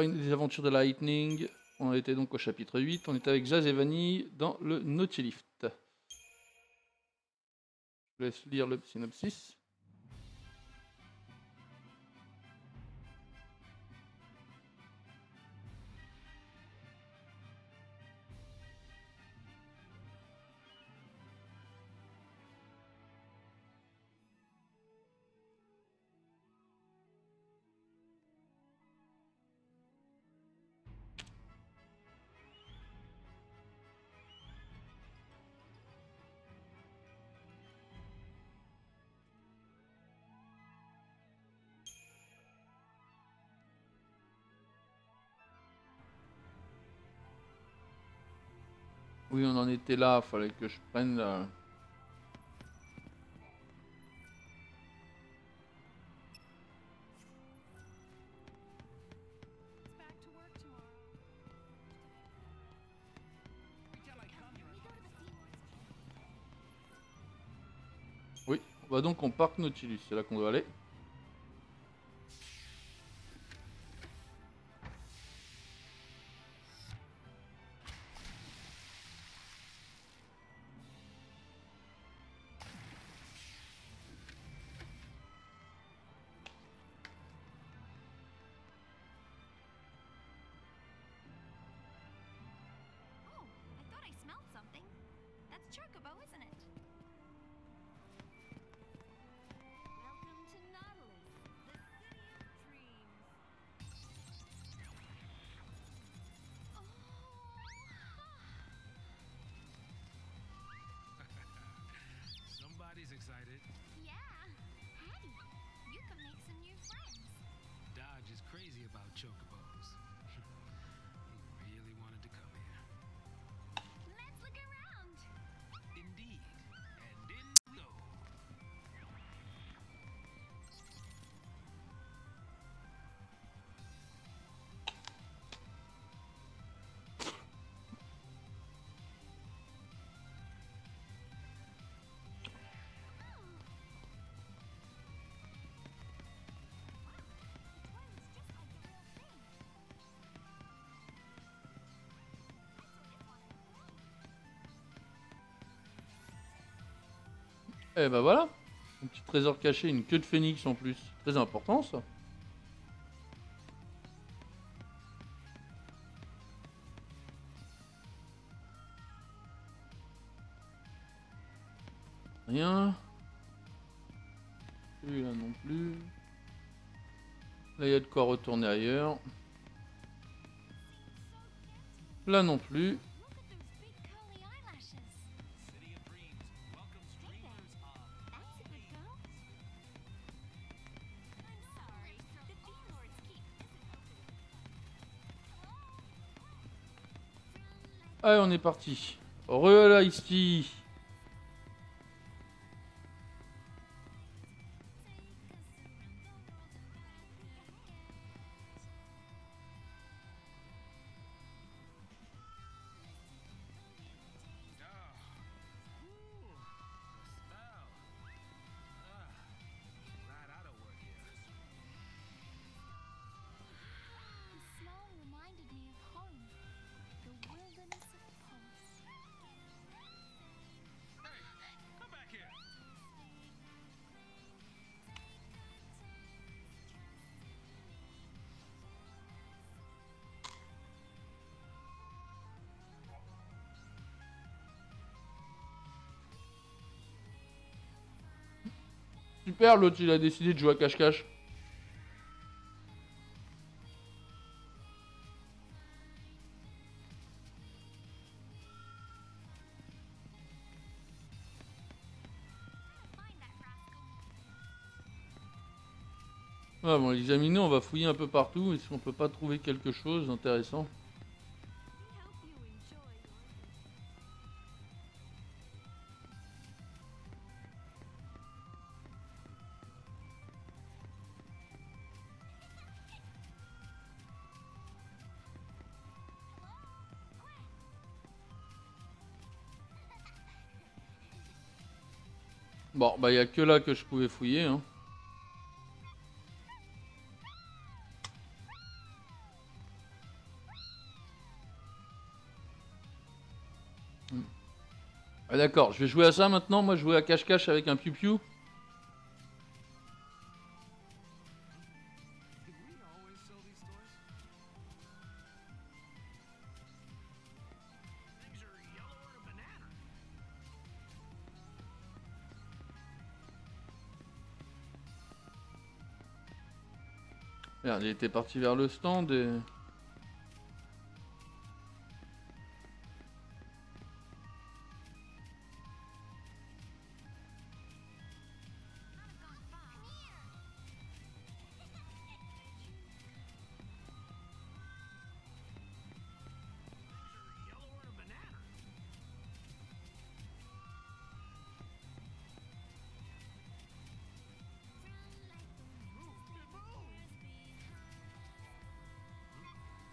Des aventures de Lightning. On était donc au chapitre 8. On était avec Jazz et dans le Nautilift. Je vous laisse lire le synopsis. Oui, on en était là. Fallait que je prenne. tomorrow. Oui, on va donc en parc Nautilus. C'est là qu'on doit aller. Et bah voilà. Un petit trésor caché, une queue de phénix en plus. Très important ça. Rien. Celui-là non plus. Là, il y a de quoi retourner ailleurs. Là non plus. On est parti. Re L'autre il a décidé de jouer à cache-cache. Ah bon, examiner, on va fouiller un peu partout. Et si on peut pas trouver quelque chose d'intéressant. Bon, bah il a que là que je pouvais fouiller. Hein. Hmm. Ah, D'accord, je vais jouer à ça maintenant. Moi, jouer à cache-cache avec un piou-piou. Il était parti vers le stand et...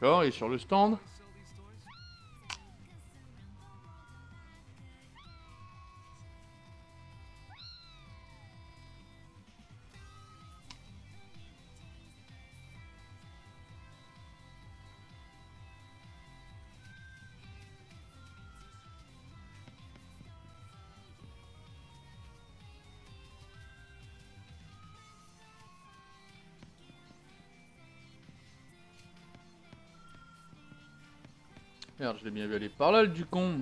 D'accord, il est sur le stand. Merde, je l'ai bien vu aller par là, le du con.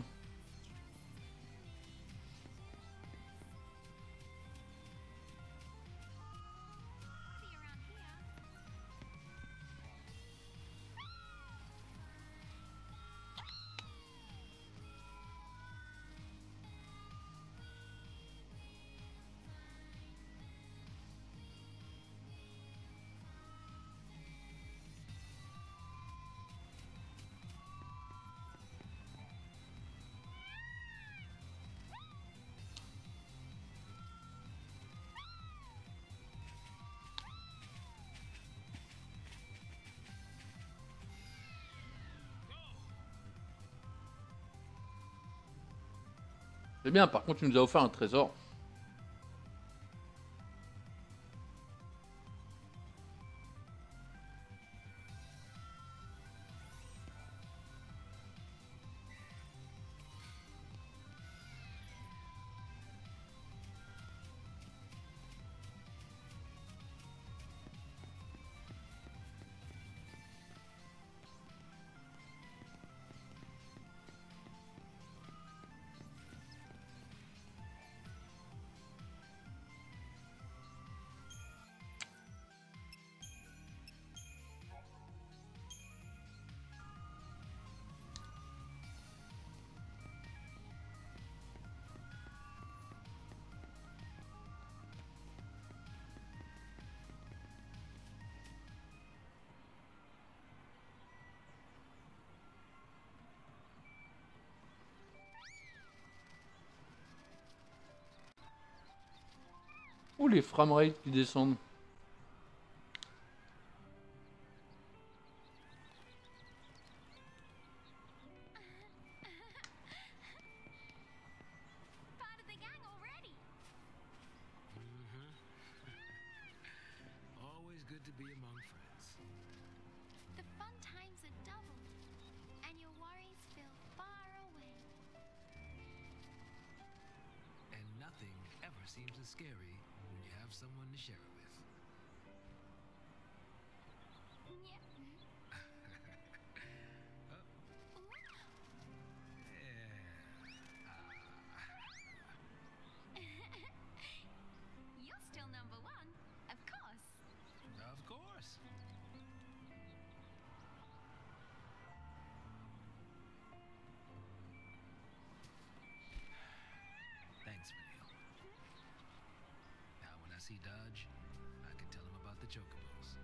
C'est bien, par contre, tu nous as offert un trésor. Ou les framerates qui descendent? Course. Thanks, Vanille. Now, when I see Dodge, I can tell him about the chocobos.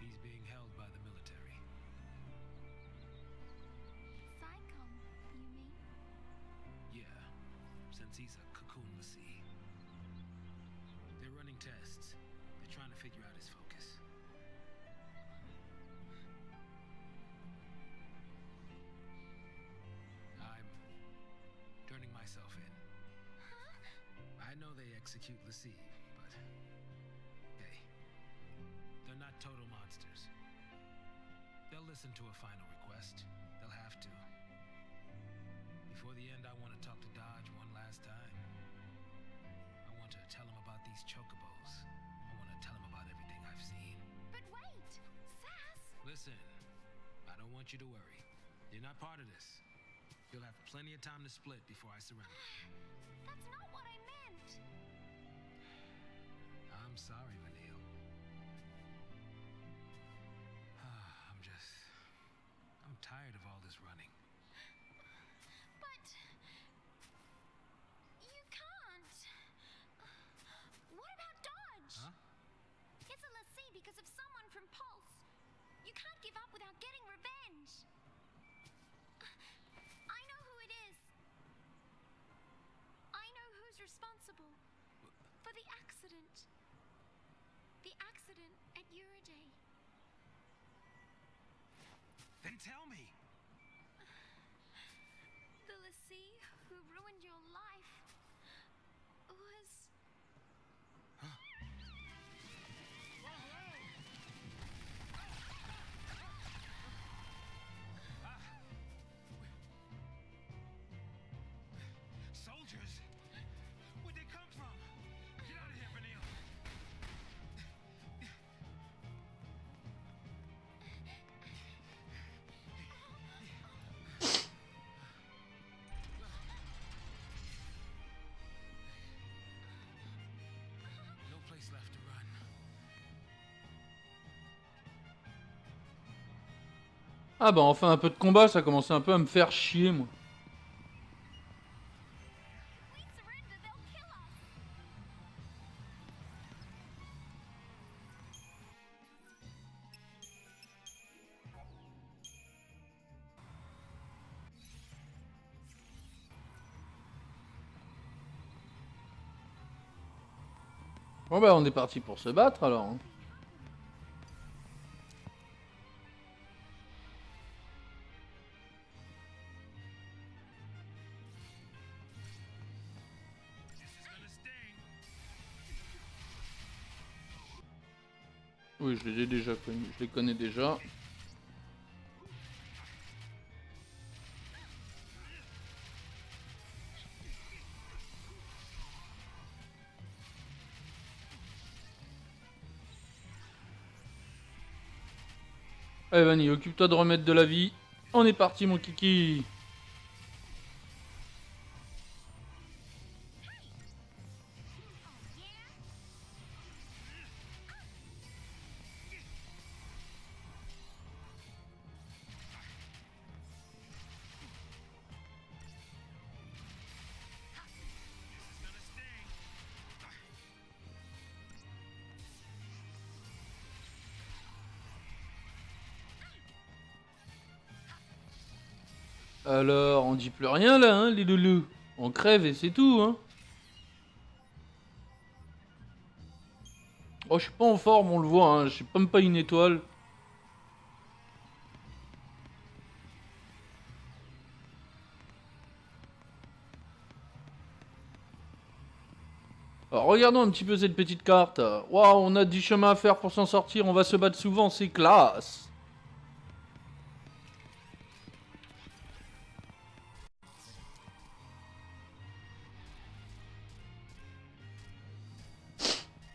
He's being held by the military. Psychom, you mean? Yeah, since he's a tests. They're trying to figure out his focus. I'm turning myself in. I know they execute Lassie, but hey, they're not total monsters. They'll listen to a final request. They'll have to. Before the end, I want to talk to Dodge one last time. I want to tell him about these chocobos. I want to tell him about everything I've seen. But wait! Sass! Listen, I don't want you to worry. You're not part of this. You'll have plenty of time to split before I surrender. That's not what I meant! I'm sorry, Vanille. I'm just. I'm tired of all this running. But. You can't! What about Dodge? Huh? It's a lessee because of someone from Pulse. You can't give up without getting revenge. I know who it is. I know who's responsible for the accident. The accident at Uriday. Then tell me! Ah bah enfin un peu de combat, ça commençait un peu à me faire chier moi. Bon bah on est parti pour se battre alors. Je les ai déjà connus, je les connais déjà. Allez Vanny, occupe-toi de remettre de la vie. On est parti mon kiki Alors, on dit plus rien là, hein, les loulous. On crève et c'est tout, hein. Oh, je suis pas en forme, on le voit, hein. Je suis même pas une étoile. Alors, regardons un petit peu cette petite carte. Waouh, on a 10 chemins à faire pour s'en sortir. On va se battre souvent, c'est classe.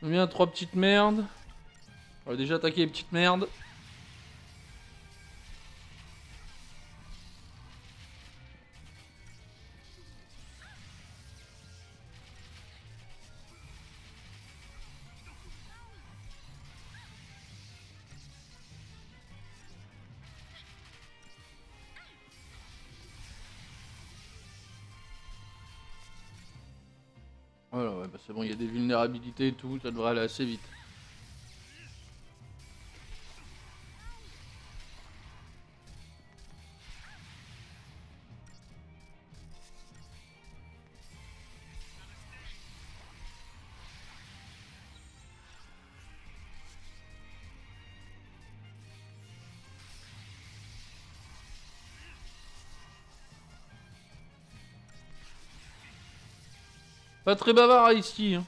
On vient trois petites merdes. On va déjà attaquer les petites merdes. C'est bon, il y a des vulnérabilités et tout, ça devrait aller assez vite. Pas très bavard ici. Hein.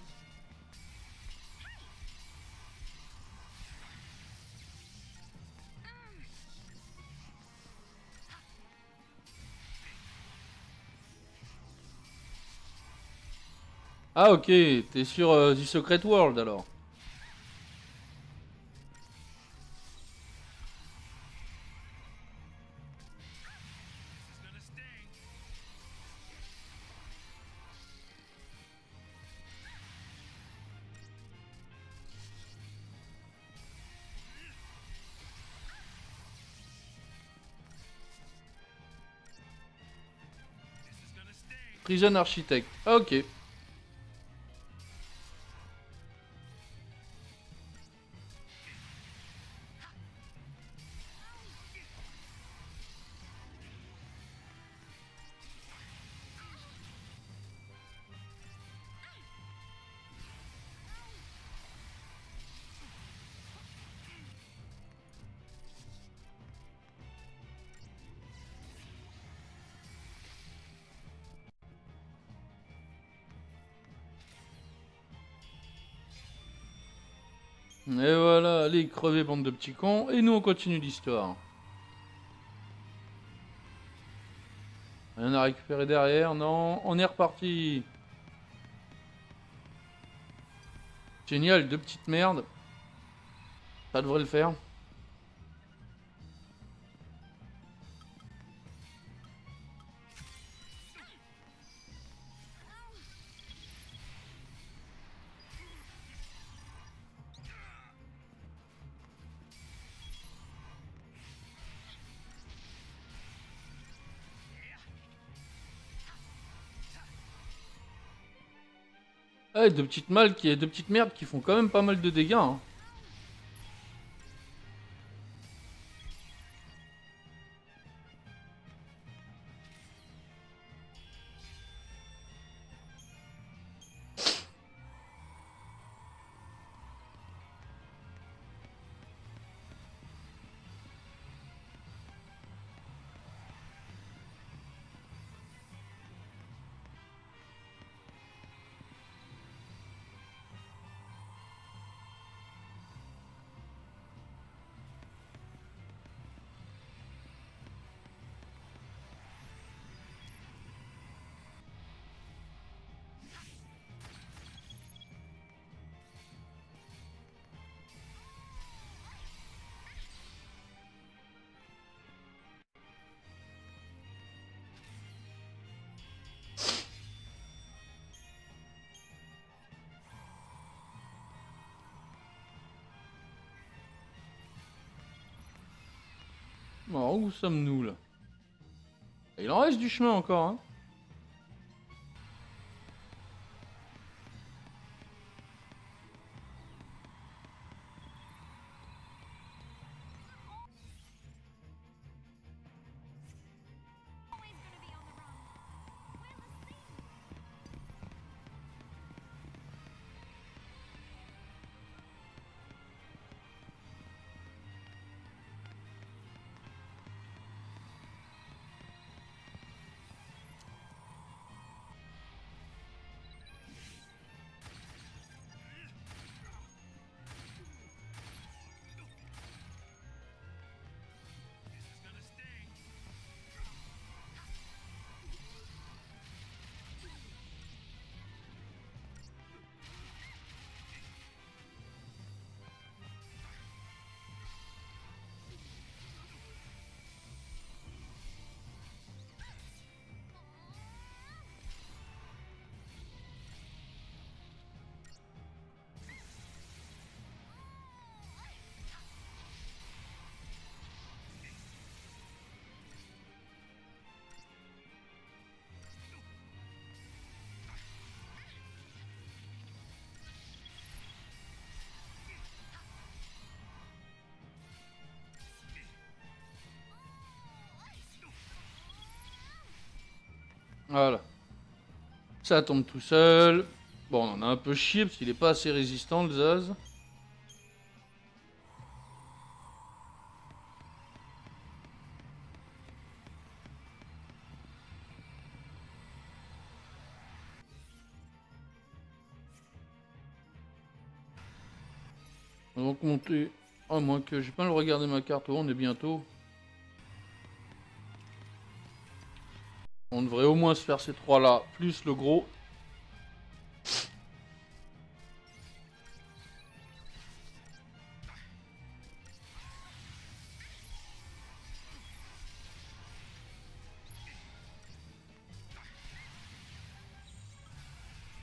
Ah ok, t'es sur euh, du Secret World alors. Prison Architect. Ok. Allez, crevez, bande de petits cons. Et nous, on continue l'histoire. Rien à récupérer derrière, non. On est reparti. Génial, deux petites merdes. Ça devrait le faire. Ouais, deux petites mâles qui, petites merdes qui font quand même pas mal de dégâts. hein. Où sommes-nous là? Il en reste du chemin encore, hein Voilà. Ça tombe tout seul. Bon, on en a un peu chié parce qu'il est pas assez résistant le Zaz. Donc monter. À moins que j'ai pas le regarder ma carte. Oh, on est bientôt. moins se faire ces trois là, plus le gros.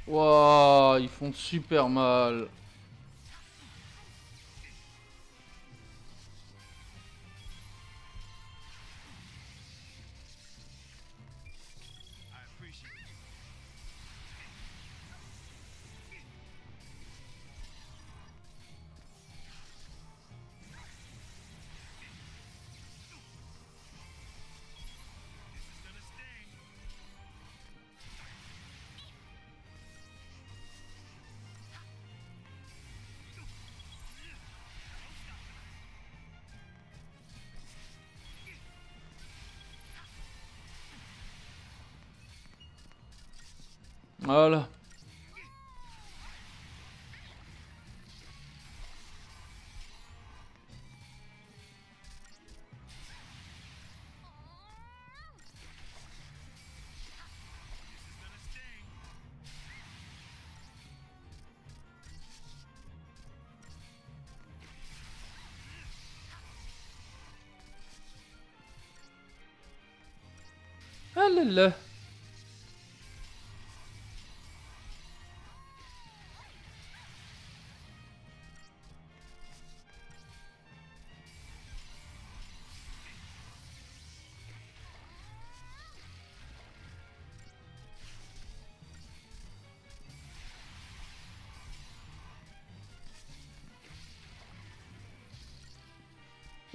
Waouh, ils font super mal. Voilà. This is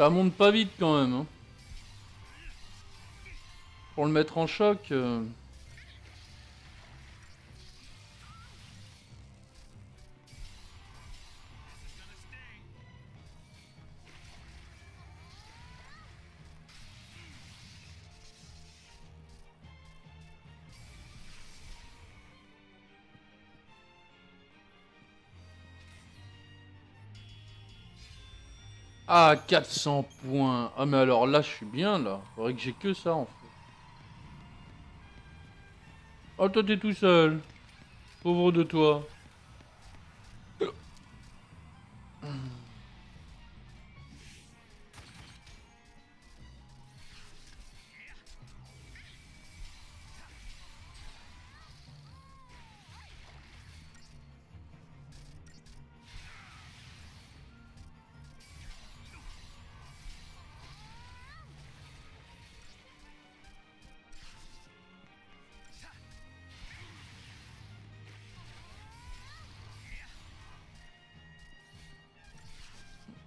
Ça monte pas vite quand même. hein. Pour le mettre en choc. euh, Ah, 400 points. Ah, mais alors là, je suis bien là. Faudrait que j'ai que ça en fait. Oh, toi, t'es tout seul. Pauvre de toi.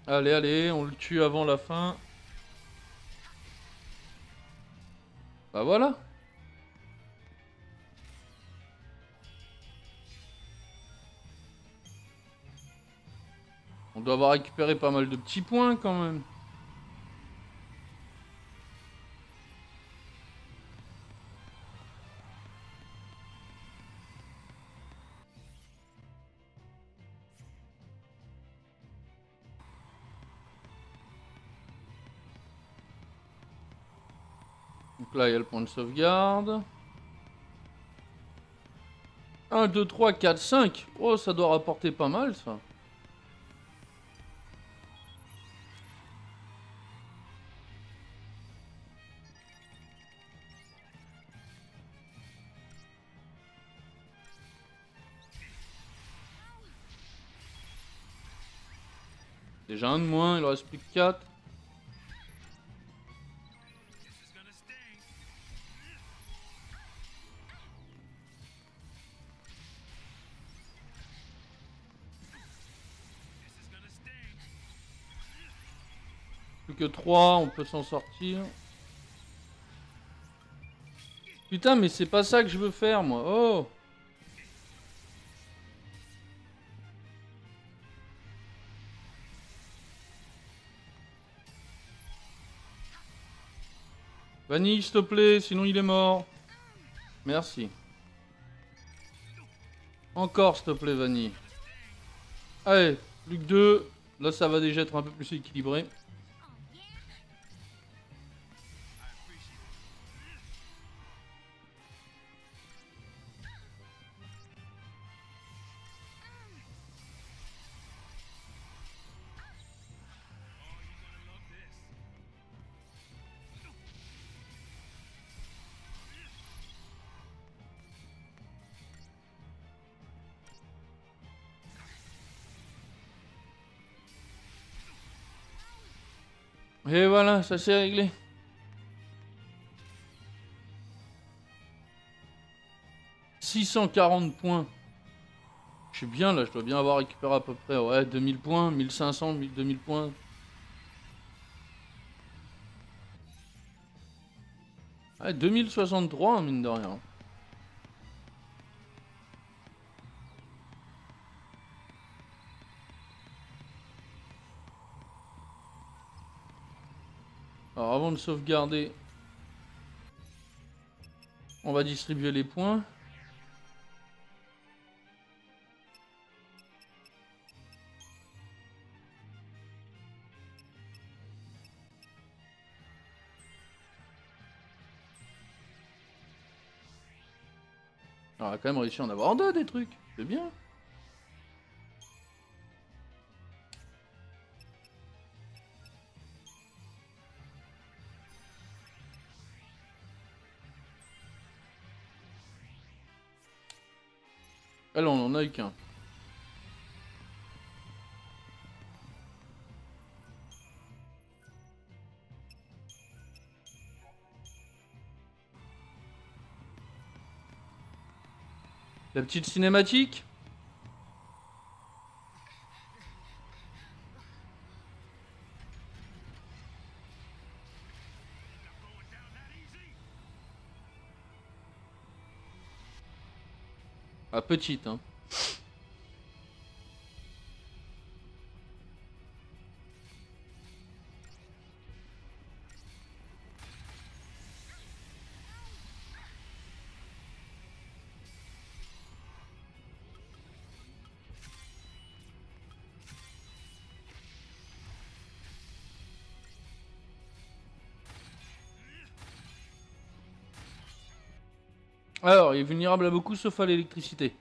Allez, allez, on le tue avant la fin. Bah voilà. On doit avoir récupéré pas mal de petits points quand même. Là, il y a le point de sauvegarde. 1, 2, 3, 4, 5. Oh, ça doit rapporter pas mal, ça. Déjà un de moins, il en reste plus que 4. Que 3, on peut s'en sortir. Putain, mais c'est pas ça que je veux faire, moi. Oh Vanille, s'il te plaît, sinon il est mort. Merci. Encore, s'il te plaît, Vanille. Allez, plus que 2. Là, ça va déjà être un peu plus équilibré. Et voilà, ça s'est réglé. « 640 points. Je suis bien là, je dois bien avoir récupéré à peu près ouais, 2000 points, 1500, 2000 points. Ouais, 2063, mine de rien. Avant de sauvegarder, on va distribuer les points. On a quand même réussi à en avoir deux des trucs, c'est bien. Alors on en a eu qu'un. La petite cinématique? Petite, hein. Alors, il est vulnérable à beaucoup sauf à l'électricité.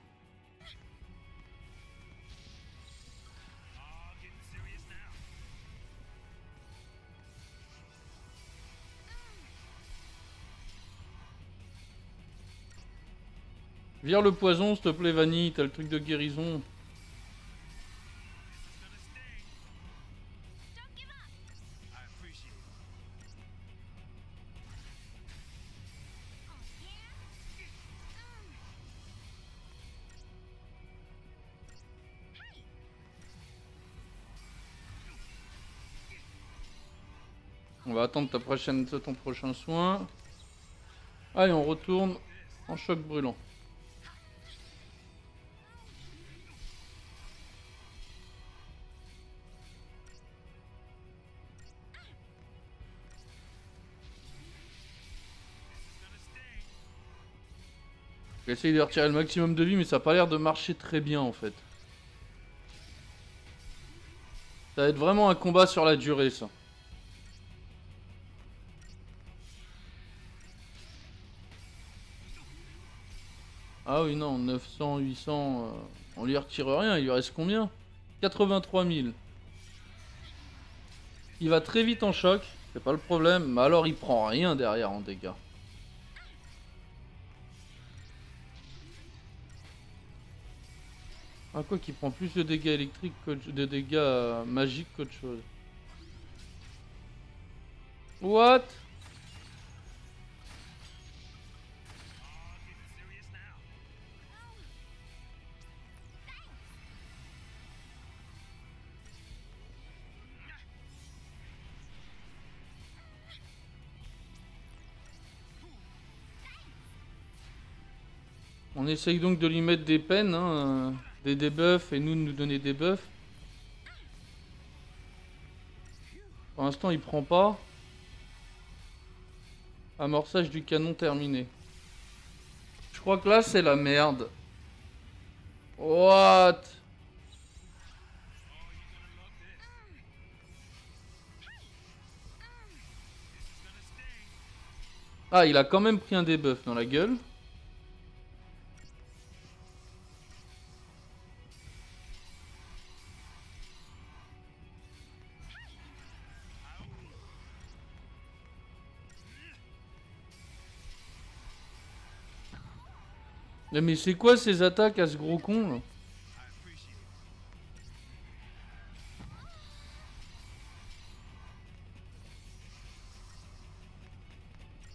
Vire le poison, s'il te plaît, Vanille, t'as le truc de guérison. Attendre ta prochaine, ton prochain soin. Allez, on retourne en choc brûlant. J'essaye de retirer le maximum de vie, mais ça a pas l'air de marcher très bien en fait. Ça va être vraiment un combat sur la durée, ça. Ah oui, non, 900, 800, euh, on lui retire rien, il lui reste combien? 83 000. Il va très vite en choc, c'est pas le problème, mais alors il prend rien derrière en dégâts. Ah quoi qu'il prend plus de dégâts électriques que de dégâts euh, magiques qu'autre chose. What? On essaye donc de lui mettre des peines, hein, euh, des debuffs et nous de nous donner des buffs. Pour l'instant, il prend pas. Amorçage du canon terminé. Je crois que là, c'est la merde. What? Ah, il a quand même pris un debuff dans la gueule. Eh, mais c'est quoi ces attaques à ce gros con là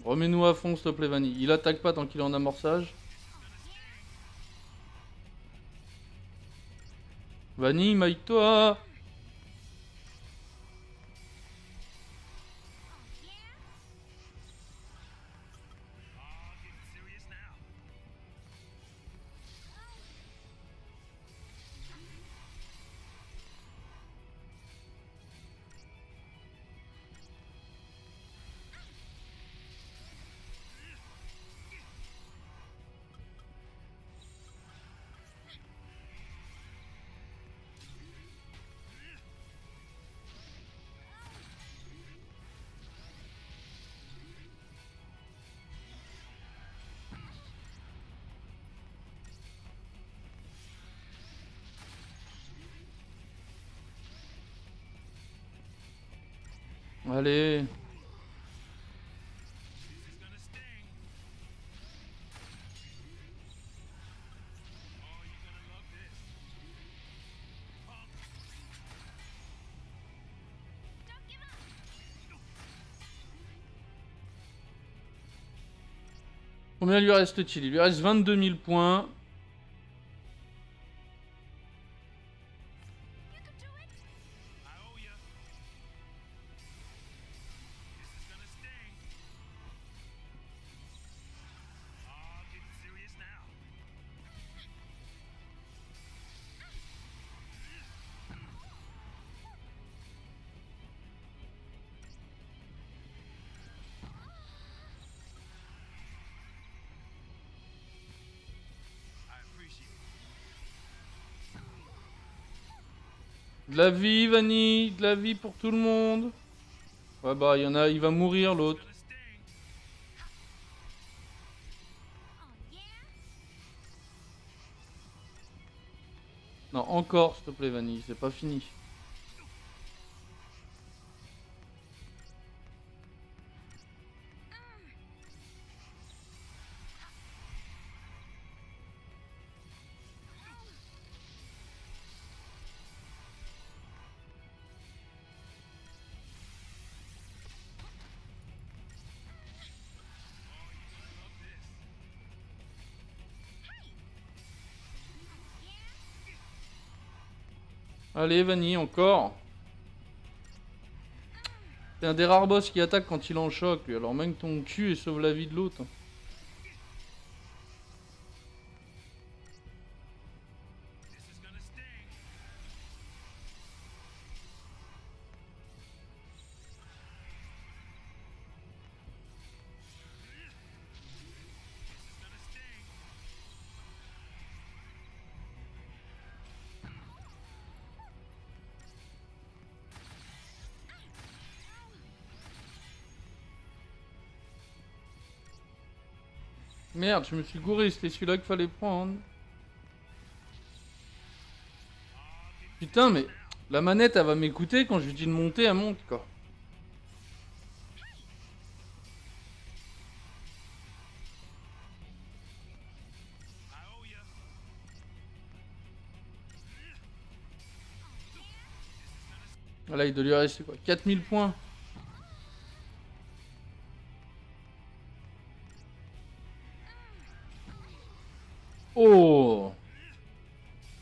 Remets-nous à fond s'il te plaît Vanille. Il attaque pas tant qu'il est en amorçage. Vanille, maille-toi Combien lui reste-t-il? Il lui reste 22 000 points. De la vie, Vanny, de la vie pour tout le monde. Ouais, bah, il y en a, il va mourir l'autre. Non, encore, s'il te plaît, Vanny, c'est pas fini. Allez, Vanny, encore. C'est un des rares boss qui attaque quand il en choc. Alors même ton cul et sauve la vie de l'autre. Merde, je me suis gouré, c'était celui-là qu'il fallait prendre. Putain, mais la manette, elle va m'écouter quand je lui dis de monter, elle monte, quoi. Voilà, il doit lui rester quoi 4000 points.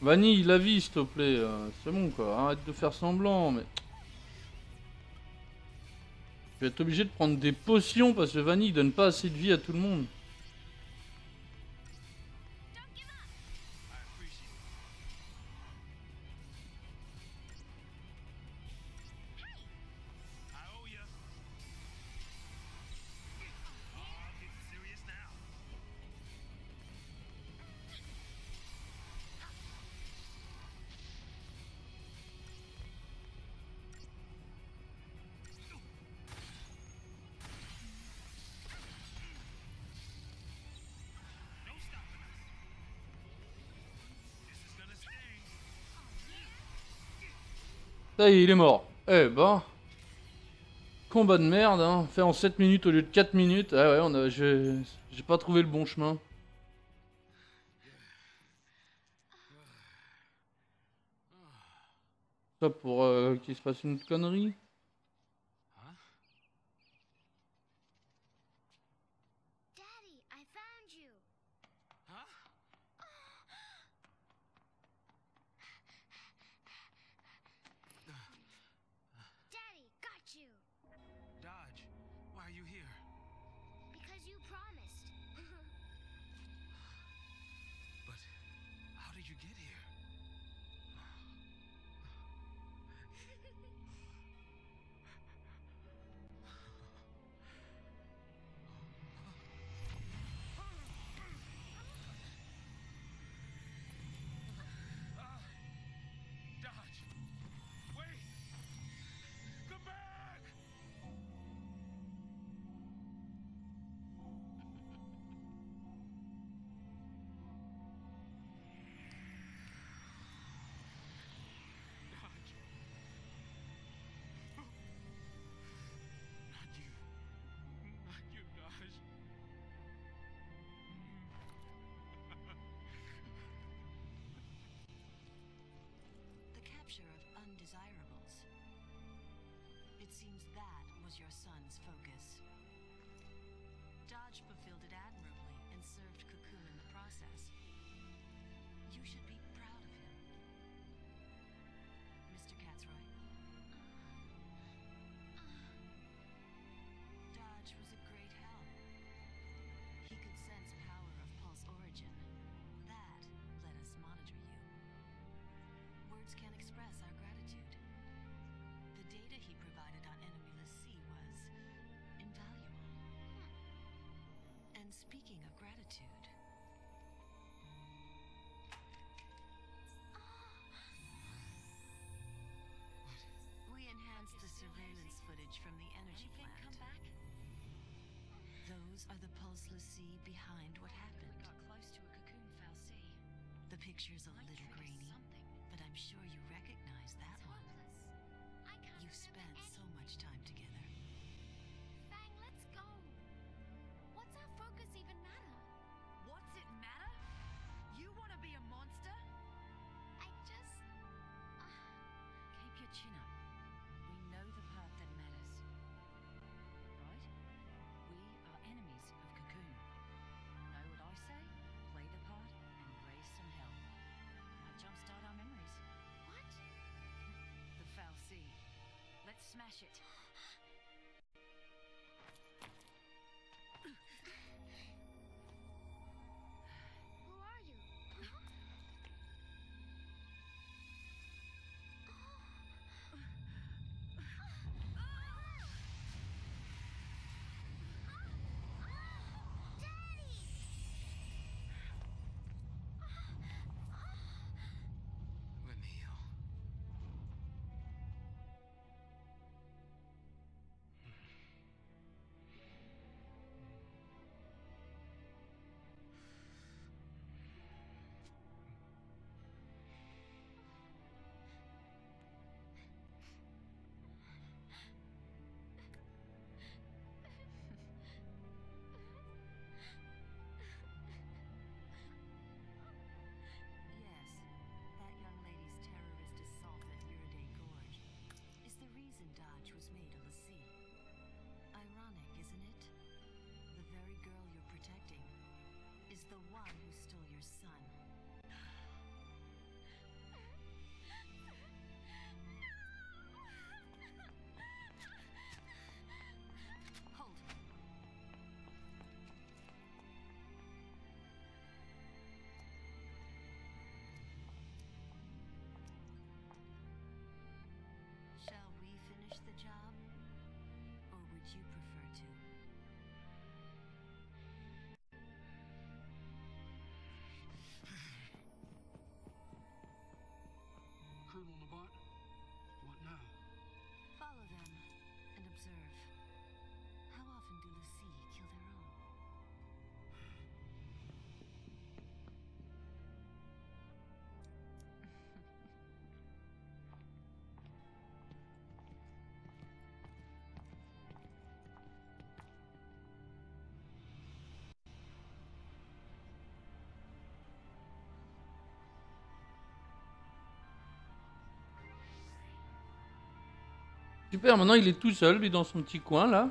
Vanille, la vie, s'il te plaît. euh, C'est bon, quoi. Arrête de faire semblant, mais... Je vais être obligé de prendre des potions parce que Vanille donne pas assez de vie à tout le monde. Ça y est, il est mort. Eh ben... Combat de merde, hein. Fait en 7 minutes au lieu de 4 minutes. Ah ouais, on a... j'ai pas trouvé le bon chemin. Ça pour euh, qu'il se passe une connerie. Capture of undesirables. It seems that was your son's focus. Dodge fulfilled it admirably and served Cocoon in the process. You should be And speaking of gratitude, we enhanced the surveillance footage from the energy Anything plant. come back? Those are the pulseless sea behind what We happened. got close to a cocoon foul sea. The picture's a little grainy, Something. but I'm sure you recognize that It's one. hopeless. I can't You've spent so much time together. Smash it. Super, maintenant il est tout seul, lui, dans son petit coin, là.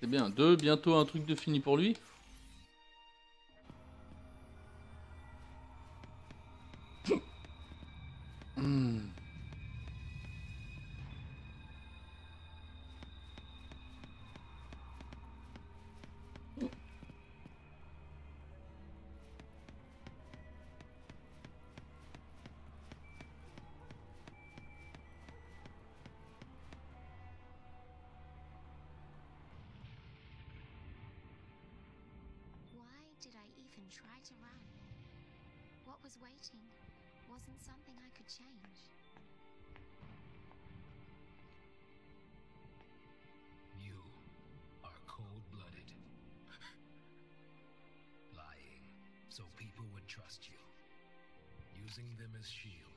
C'est bien. Deux, bientôt un truc de fini pour lui. Even try to run? What was waiting wasn't something I could change. You are cold blooded. Lying so people would trust you. Using them as shields.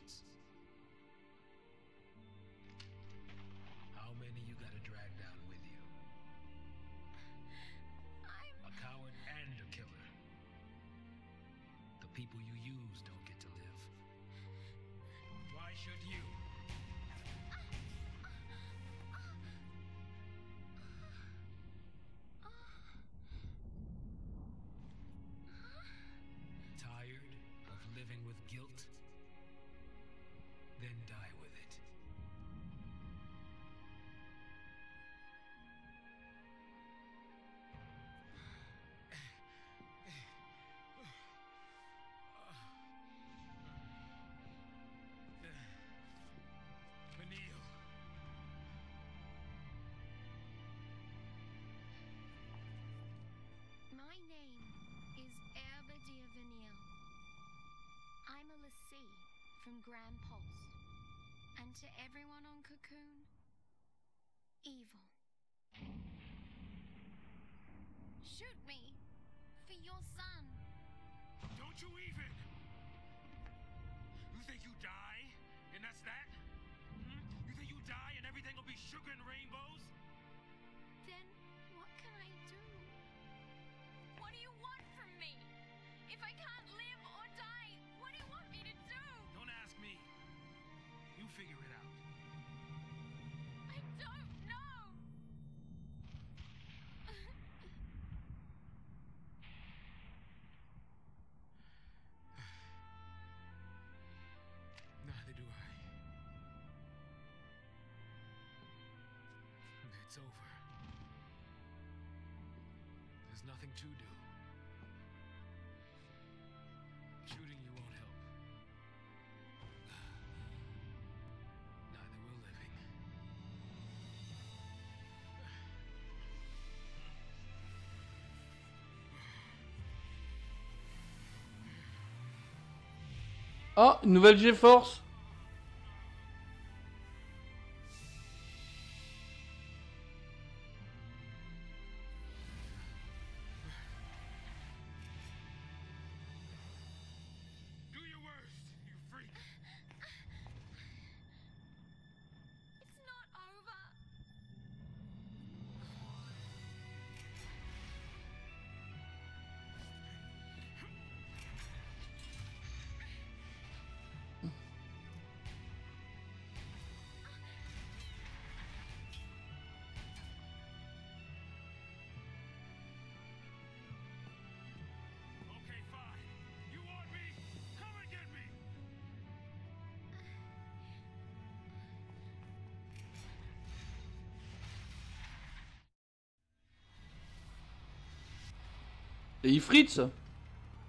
My name is Erbadir Vanille. I'm a Lassie from Grand Pulse. And to everyone on Cocoon, evil. Shoot me for your son. Don't you even! You think you die, and that's that? Hmm? You think you die and everything will be sugar and rainbows? Figure it out. I don't know. Neither do I. It's over. There's nothing to do. Ah, une nouvelle GeForce Et Ifrit,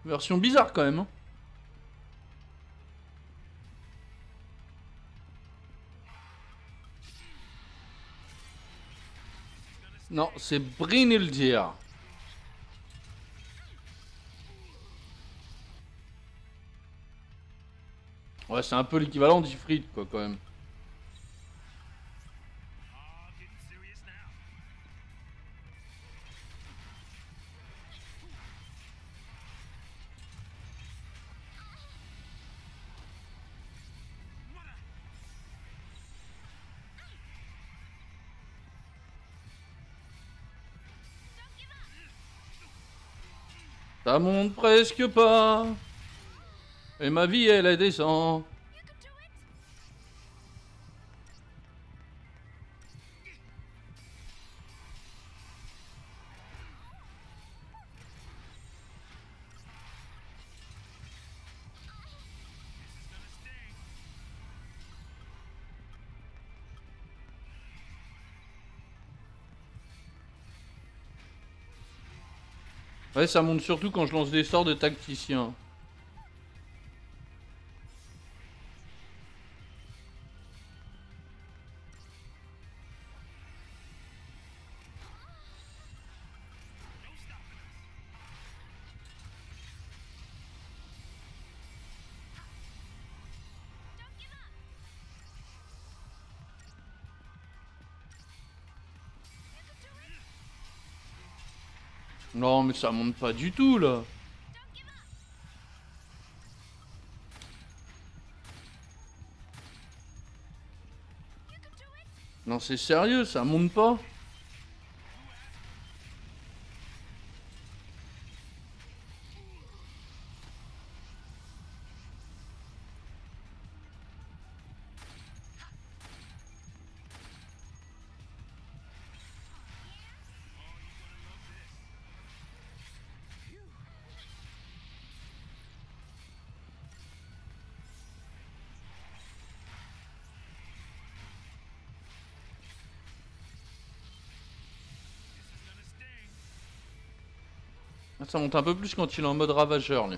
Version bizarre quand même. hein. Non, c'est Brynhildir. Ouais, c'est un peu l'équivalent d'Ifrit, quoi, quand même. Ça monte presque pas. Et ma vie, elle, elle descend. Ouais, ça monte surtout quand je lance des sorts de tacticien. Non, mais ça monte pas du tout là. Non, c'est sérieux, ça monte pas. Ça monte un peu plus quand il est en mode ravageur.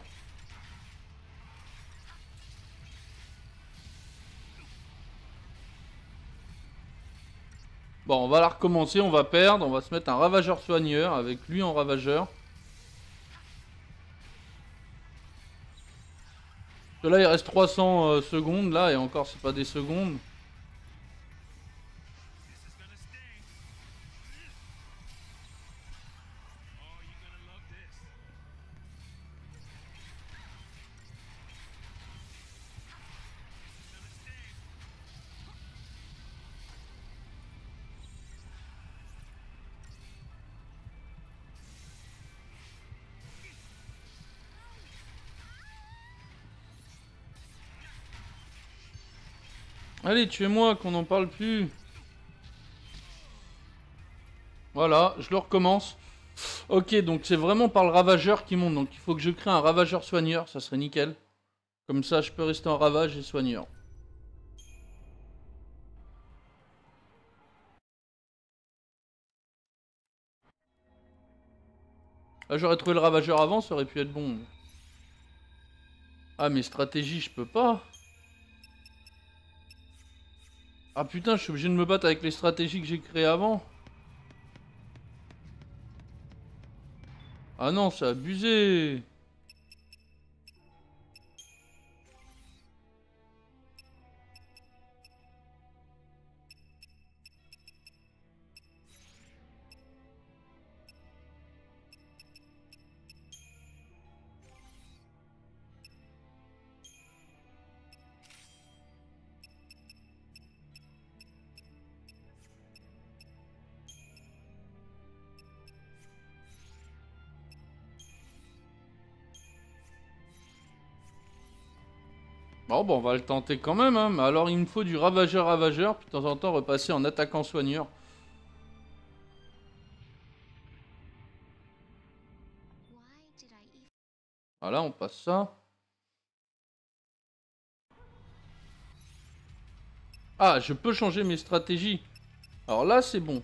Bon, on va la recommencer, on va perdre, on va se mettre un ravageur soigneur avec lui en ravageur. Là, il reste 300 euh, secondes, là, et encore, c'est pas des secondes. Allez, tuez-moi, qu'on n'en parle plus. Voilà, je le recommence. Ok, donc c'est vraiment par le ravageur qui monte. Donc il faut que je crée un ravageur soigneur, ça serait nickel. Comme ça, je peux rester en ravage et soigneur. Là, j'aurais trouvé le ravageur avant, ça aurait pu être bon. Ah, mais stratégie, je peux pas. Ah putain, je suis obligé de me battre avec les stratégies que j'ai créées avant. Ah non, c'est abusé. Bon, bon, on va le tenter quand même, hein. Mais alors, il me faut du ravageur-ravageur, puis de temps en temps repasser en attaquant-soigneur. Voilà, on passe ça. Ah, je peux changer mes stratégies. Alors là, c'est bon.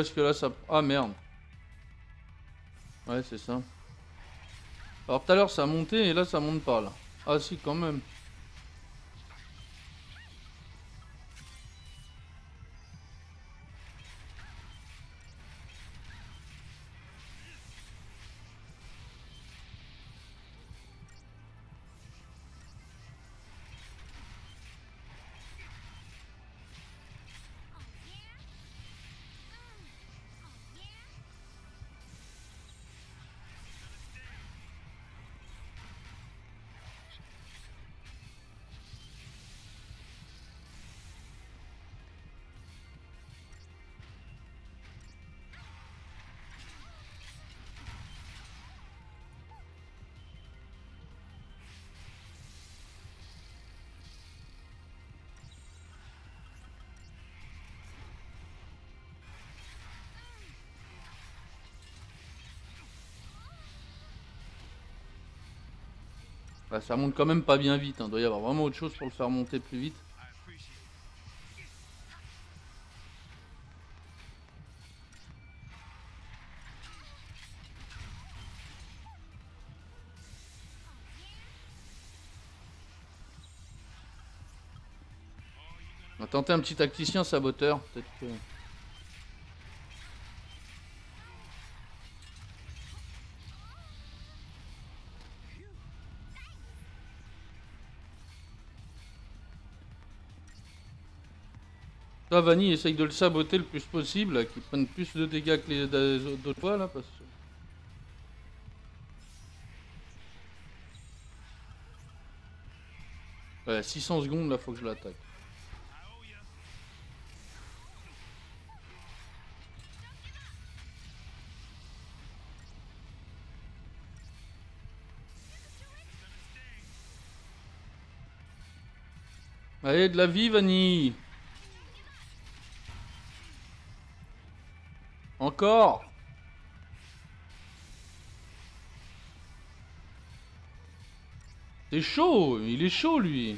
Est-ce que là ça... Ah merde. Ouais, c'est ça. Alors tout à l'heure ça montait et là ça monte pas là. Ah si, quand même. Bah, ça monte quand même pas bien vite. Il doit y avoir vraiment autre chose pour le faire monter plus vite. On va tenter un petit tacticien saboteur. Peut-être que. Vanny, essaye de le saboter le plus possible, qu'il prenne plus de dégâts que les autres fois là, parce que. Ouais, 600 secondes là, faut que je l'attaque. Allez, de la vie, Vanny Encore C'est chaud, il est chaud lui.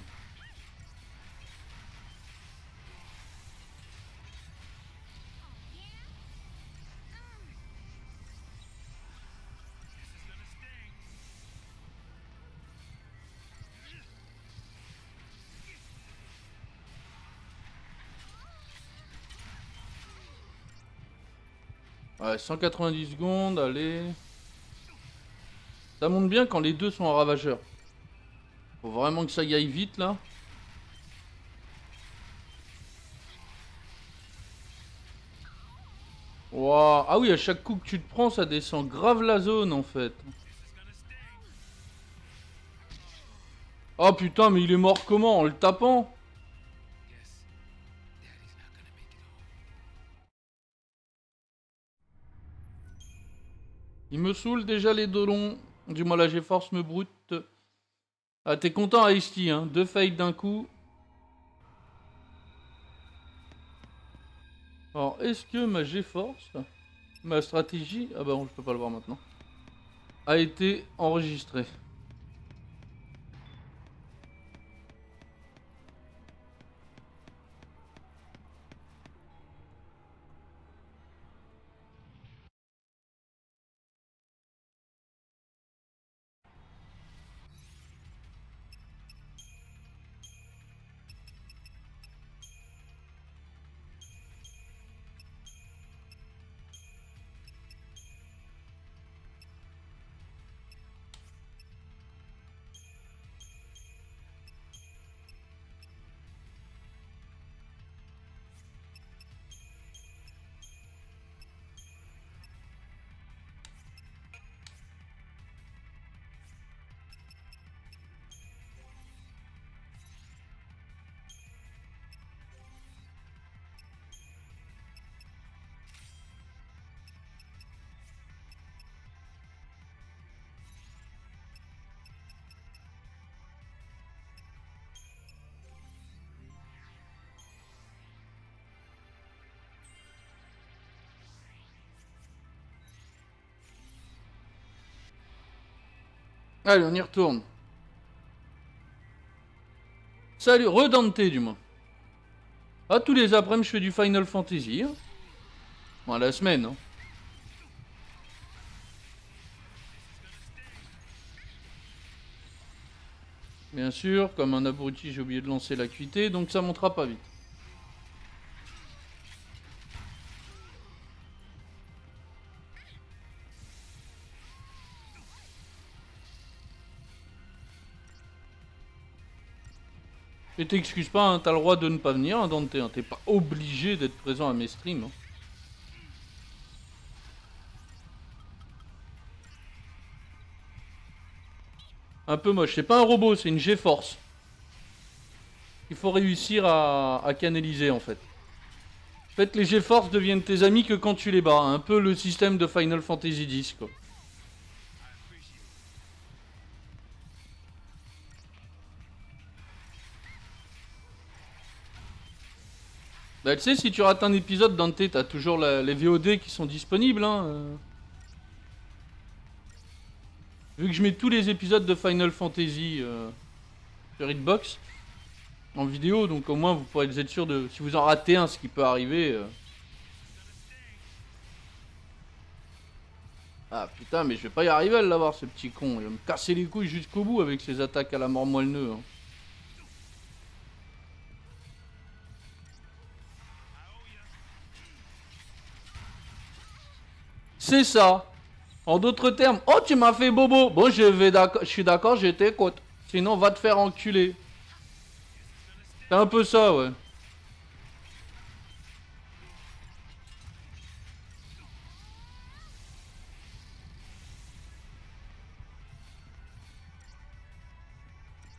Ouais, 190 secondes, allez. Ça monte bien quand les deux sont en ravageur. Faut vraiment que ça y aille vite là. Ouah. Ah oui, à chaque coup que tu te prends, ça descend grave la zone en fait. Oh putain, mais il est mort comment? En le tapant? Me saoule déjà les dolons. Du moins la GeForce me broute. Ah, t'es content, ice hein Deux failles d'un coup. Alors, est-ce que ma GeForce, ma stratégie, ah bah bon, je peux pas le voir maintenant, a été enregistrée? Allez, on y retourne. Salut, redante du moins. Ah, tous les après-midi, je fais du Final Fantasy. Hein. La semaine, hein. Bien sûr, comme un abruti, j'ai oublié de lancer l'acuité, donc ça montera pas vite. Et t'excuses pas, hein, t'as le droit de ne pas venir, hein, Dante. hein, T'es pas obligé d'être présent à mes streams. hein. Un peu moche. C'est pas un robot, c'est une G-Force. Il faut réussir à, à canaliser en fait. En fait, les G-Force deviennent tes amis que quand tu les bats. Un peu le système de Final Fantasy X quoi. Bah tu sais, si tu rates un épisode Dante, t'as toujours les VOD qui sont disponibles. Hein. euh. Vu que je mets tous les épisodes de Final Fantasy euh, sur Hitbox en vidéo, donc au moins vous pourrez être sûr de. Si vous en ratez un, ce qui peut arriver. euh. Ah putain, mais je vais pas y arriver à l'avoir ce petit con. Il va me casser les couilles jusqu'au bout avec ses attaques à la mort moelleux. hein. C'est ça. En d'autres termes, oh tu m'as fait bobo. Bon, je vais d'accord, je suis d'accord, je t'écoute. Sinon, va te faire enculer. C'est un peu ça, ouais.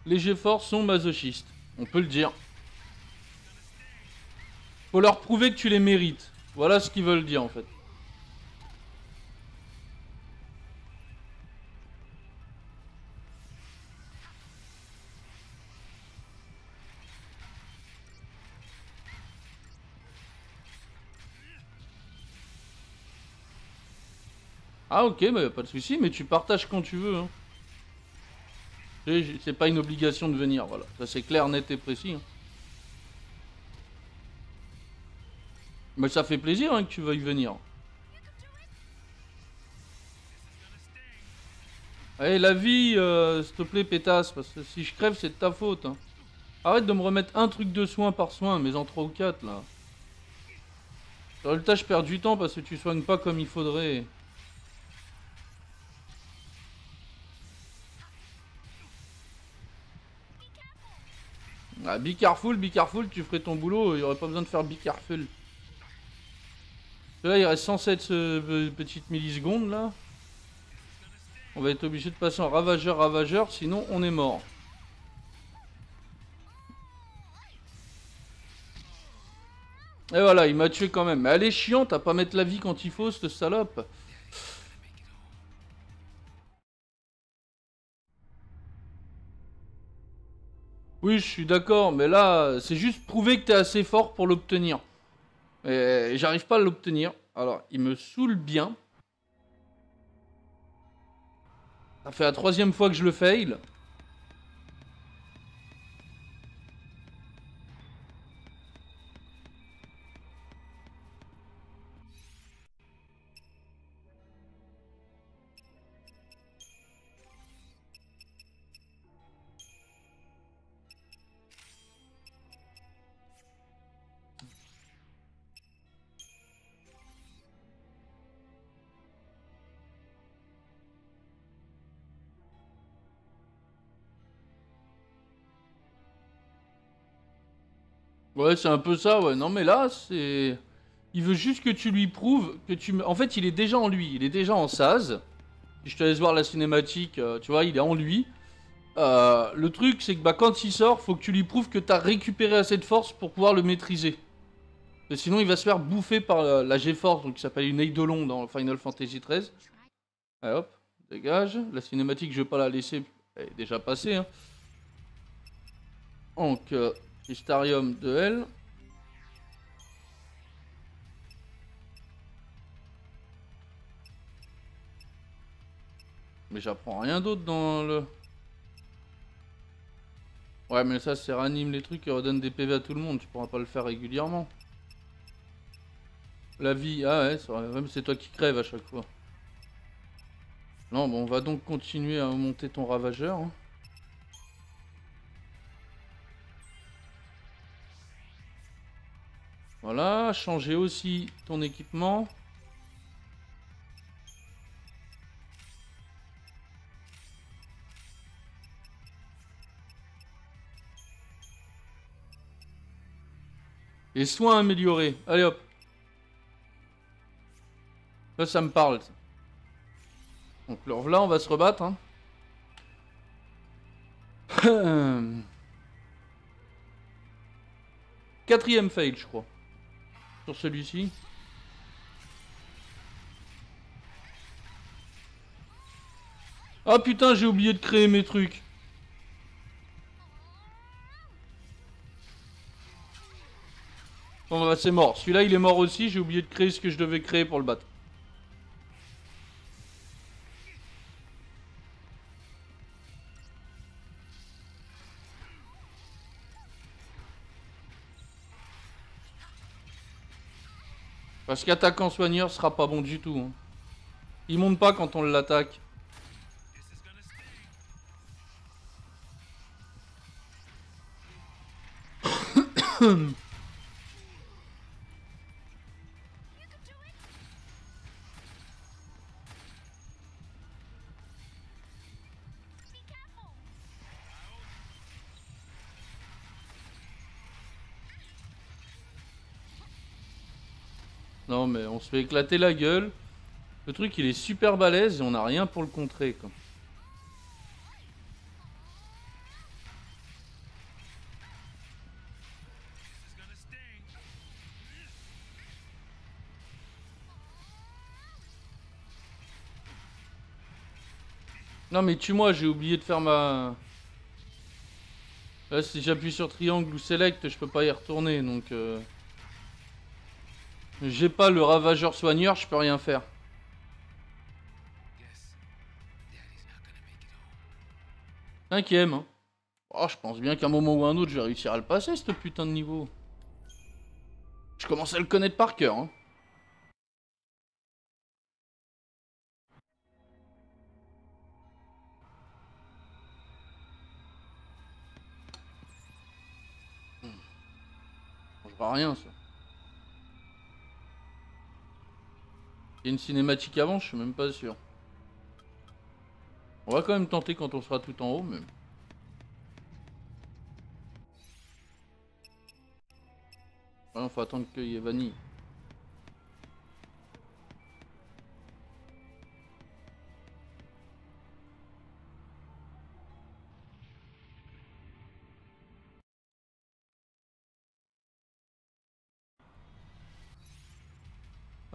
Les GeForce sont masochistes, on peut le dire. Faut leur prouver que tu les mérites. Voilà ce qu'ils veulent dire en fait. Ah ok, bah pas de souci, mais tu partages quand tu veux. Hein. C'est pas une obligation de venir, voilà. Ça c'est clair, net et précis. hein. Mais ça fait plaisir hein, que tu veuilles venir. Allez, la vie, euh, s'il te plaît, pétasse, parce que si je crève, c'est de ta faute. Arrête de me remettre un truc de soin par soin, mais en 3 ou 4 là. Tas, je perds du temps parce que tu soignes pas comme il faudrait. Ah, be careful, be tu ferais ton boulot, il y aurait pas besoin de faire be careful. Là, il reste 107 euh, petites millisecondes là. On va être obligé de passer en ravageur, ravageur, sinon on est mort. Et voilà, il m'a tué quand même. Mais elle est chiante à pas mettre la vie quand il faut, cette salope. Oui, je suis d'accord, mais là, c'est juste prouver que t'es assez fort pour l'obtenir. Et j'arrive pas à l'obtenir. Alors, il me saoule bien. Ça fait la troisième fois que je le fail. Ouais, c'est un peu ça, ouais. Non, mais là, c'est. Il veut juste que tu lui prouves que tu. En fait, il est déjà en lui. Il est déjà en Saz. Je te laisse voir la cinématique, euh, tu vois, il est en lui. Euh, le truc, c'est que bah, quand il sort, faut que tu lui prouves que tu as récupéré assez de force pour pouvoir le maîtriser. Sinon, il va se faire bouffer par la, la G-Force, donc qui s'appelle une Eidolon dans Final Fantasy XIII. Allez hop, dégage. La cinématique, je vais pas la laisser. Elle est déjà passée. Hein. Donc, euh, Crystarium de L. Mais j'apprends rien d'autre dans le... Ouais, mais ça, c'est ranime les trucs et redonne des PV à tout le monde. Tu pourras pas le faire régulièrement. La vie, ah ouais, c'est même c'est toi qui crèves à chaque fois. Non, bon, on va donc continuer à monter ton ravageur. hein. Voilà, changer aussi ton équipement. Et soins améliorés. Allez hop. Là, ça me parle. Donc là, on va se rebattre. hein. Quatrième fail, je crois. Sur celui-ci. Ah putain, j'ai oublié de créer mes trucs. Bon bah c'est mort. Celui-là il est mort aussi, j'ai oublié de créer ce que je devais créer pour le battre. Parce qu'attaquant soigneur sera pas bon du tout. hein. Il monte pas quand on l'attaque. On se fait éclater la gueule. Le truc il est super balèze et on a rien pour le contrer quoi. Non mais tue-moi, j'ai oublié de faire ma... Là si j'appuie sur triangle ou select, je peux pas y retourner donc... euh, J'ai pas le ravageur soigneur, je peux rien faire. Cinquième. Hein. Oh, je pense bien qu'à un moment ou un autre, je vais réussir à le passer, ce putain de niveau. Je commence à le connaître par cœur. Hein. Hmm. Rien, ça. Il y a une cinématique avant, je suis même pas sûr. On va quand même tenter quand on sera tout en haut, mais... Non, faut attendre qu'il y ait Vanille.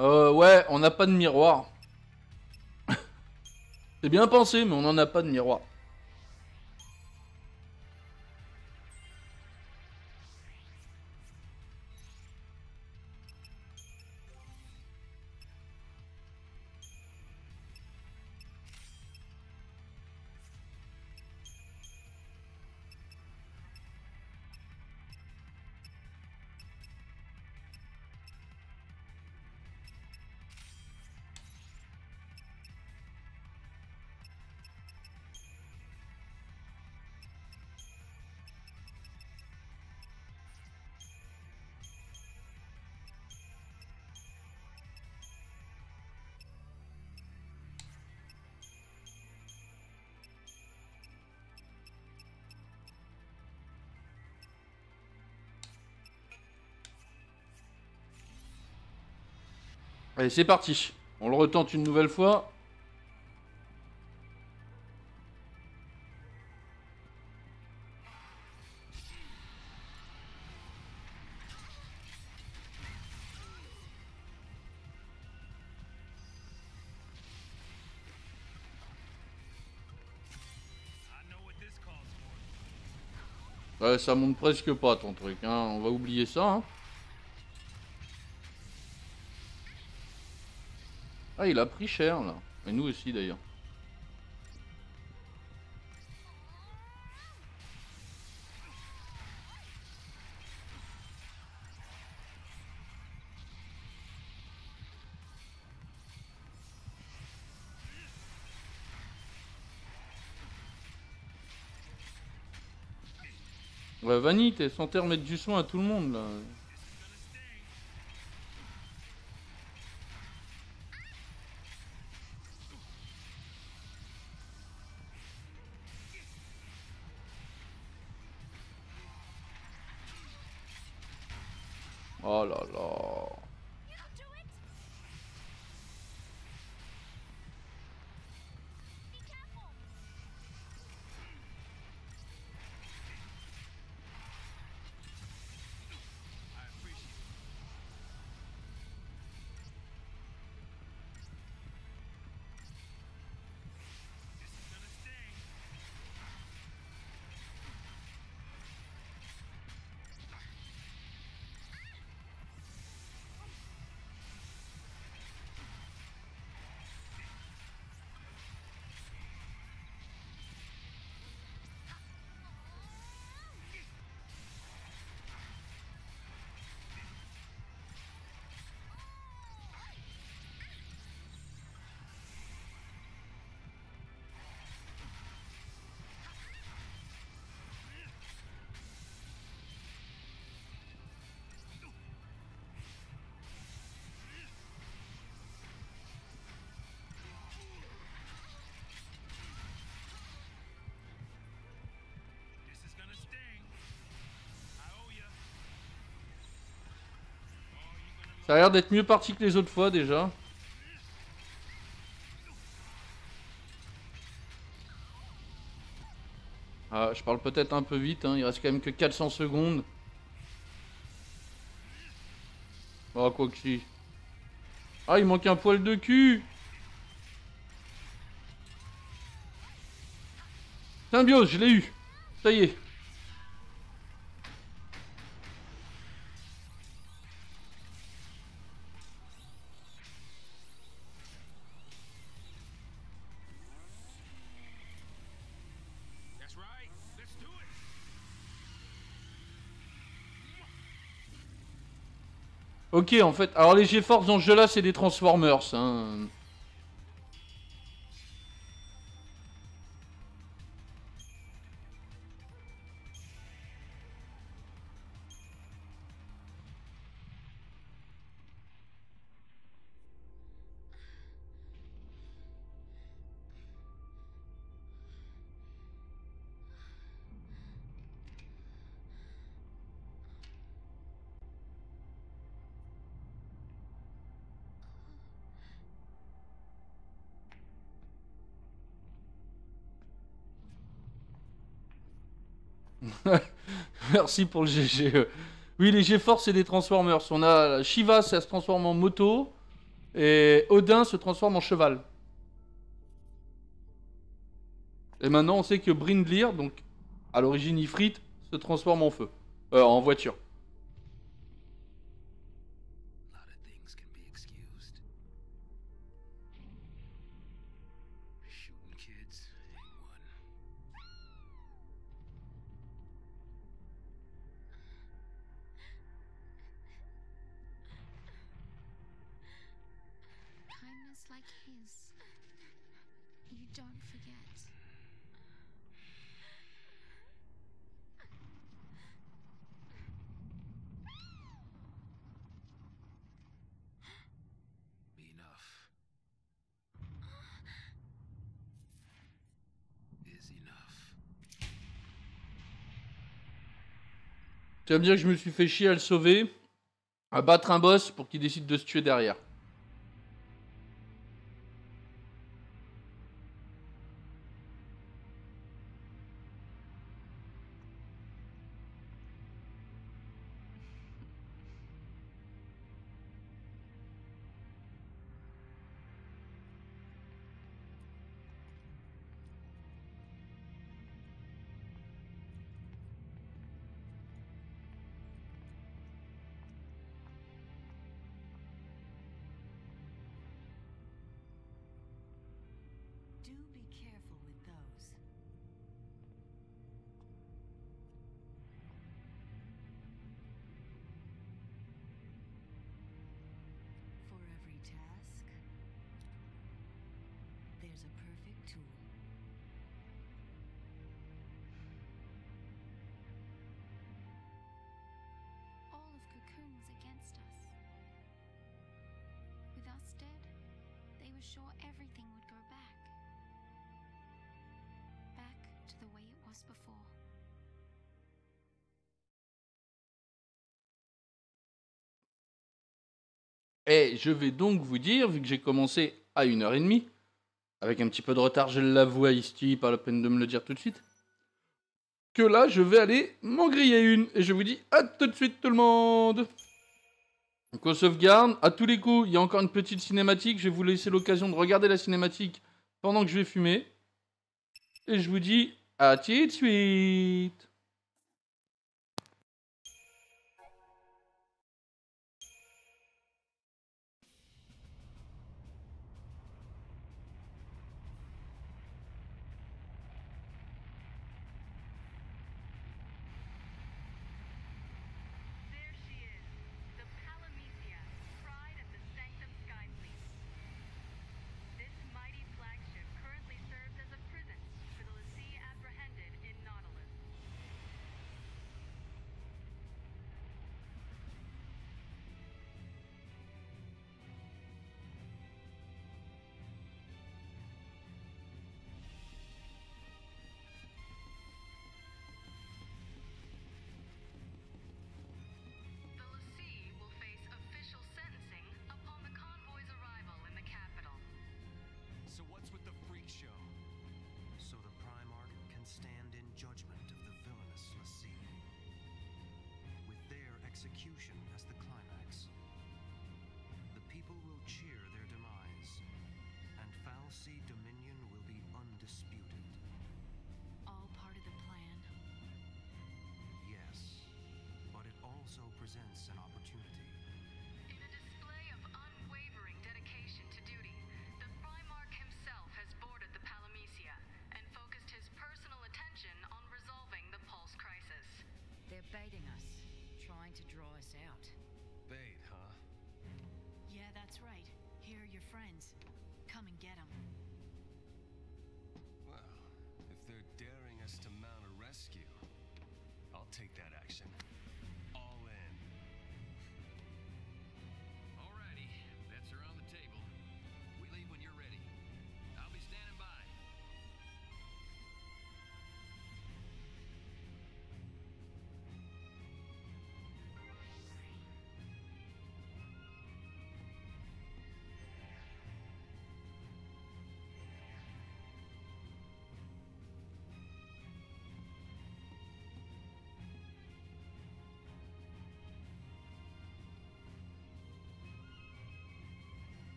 Euh, ouais, on n'a pas de miroir. C'est bien pensé, mais on n'en a pas de miroir. Allez, c'est parti. On le retente une nouvelle fois. Ouais, ça monte presque pas ton truc, hein. On va oublier ça, hein. Ah, il a pris cher, là. Et nous aussi, d'ailleurs. Ouais, Vanny, t'es censé remettre du soin à tout le monde, là. Ça a l'air d'être mieux parti que les autres fois déjà. Ah, je parle peut-être un peu vite, hein, il reste quand même que 400 secondes. Oh, quoi que si. Ah, il manque un poil de cul Symbiose, je l'ai eu. Ça y est. Ok, en fait. Alors, les GeForce dans ce jeu-là, c'est des Transformers. Hein. Merci pour le GG. Oui, les GeForce, c'est des Transformers. On a Shiva, ça se transforme en moto. Et Odin se transforme en cheval. Et maintenant, on sait que Brindlear, donc à l'origine Ifrit, se transforme en feu. Euh, en voiture. Kindness like his. You don't forget. Enough. Is enough. Tu vas me dire que je me suis fait chier à le sauver, à battre un boss pour qu'il décide de se tuer derrière. Et je vais donc vous dire, vu que j'ai commencé à 1h30, avec un petit peu de retard, je l'avoue à Isti, pas la peine de me le dire tout de suite, que là, je vais aller m'en griller une. Et je vous dis à tout de suite, tout le monde Donc on sauvegarde. À tous les coups, il y a encore une petite cinématique. Je vais vous laisser l'occasion de regarder la cinématique pendant que je vais fumer. Et je vous dis à tout de suite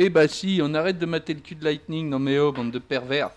Eh bah si, on arrête de mater le cul de Lightning, non mais oh, bande de pervers.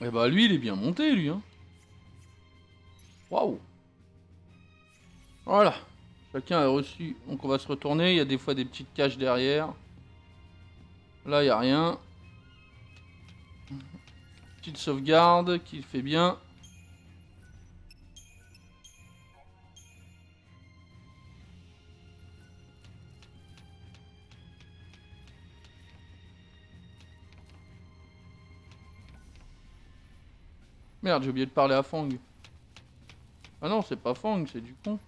Eh bah lui, il est bien monté, lui. Hein. Waouh. Voilà. Chacun a reçu. Donc on va se retourner. Il y a des fois des petites caches derrière. Là, il n'y a rien. Petite sauvegarde qui fait bien. Merde, j'ai oublié de parler à Fang. Ah non, c'est pas Fang, c'est du con.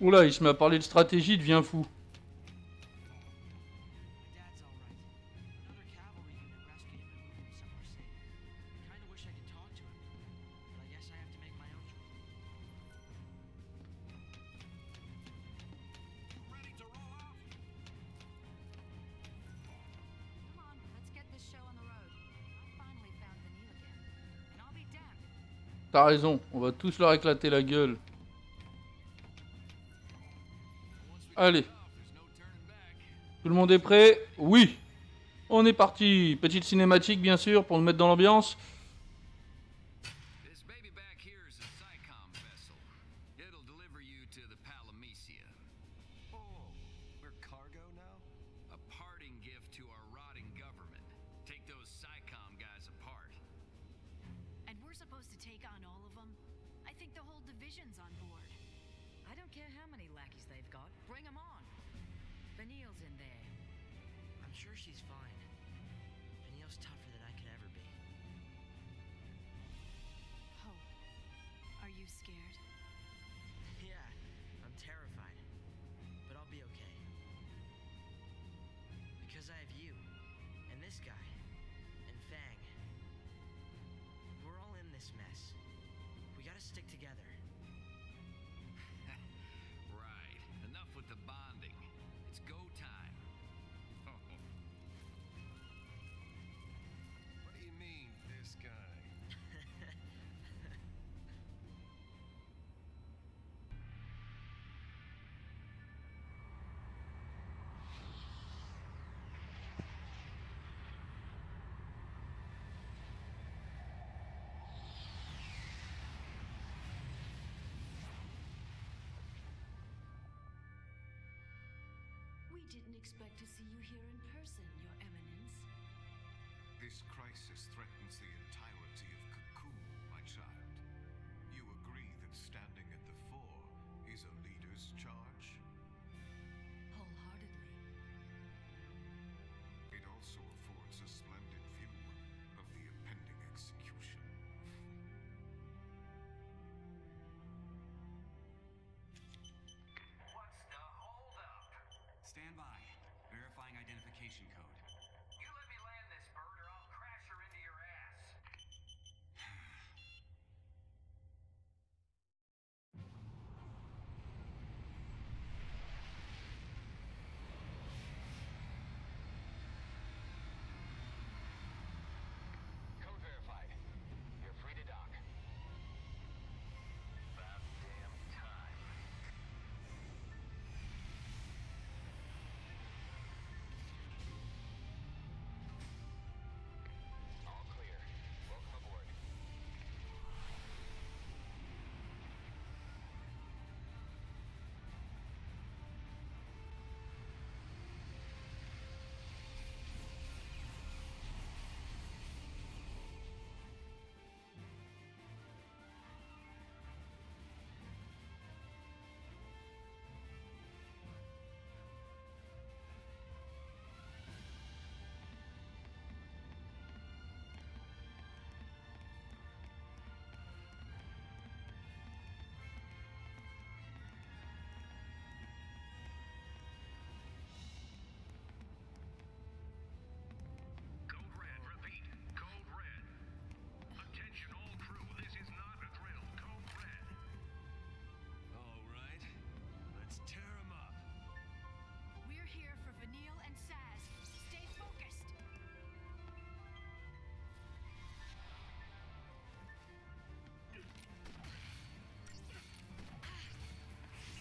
Oula, il se met à parler de stratégie, il devient fou. T'as raison, on va tous leur éclater la gueule. Allez. Tout le monde est prêt? Oui. On est parti. Petite cinématique, bien sûr, pour nous mettre dans l'ambiance. Here in person,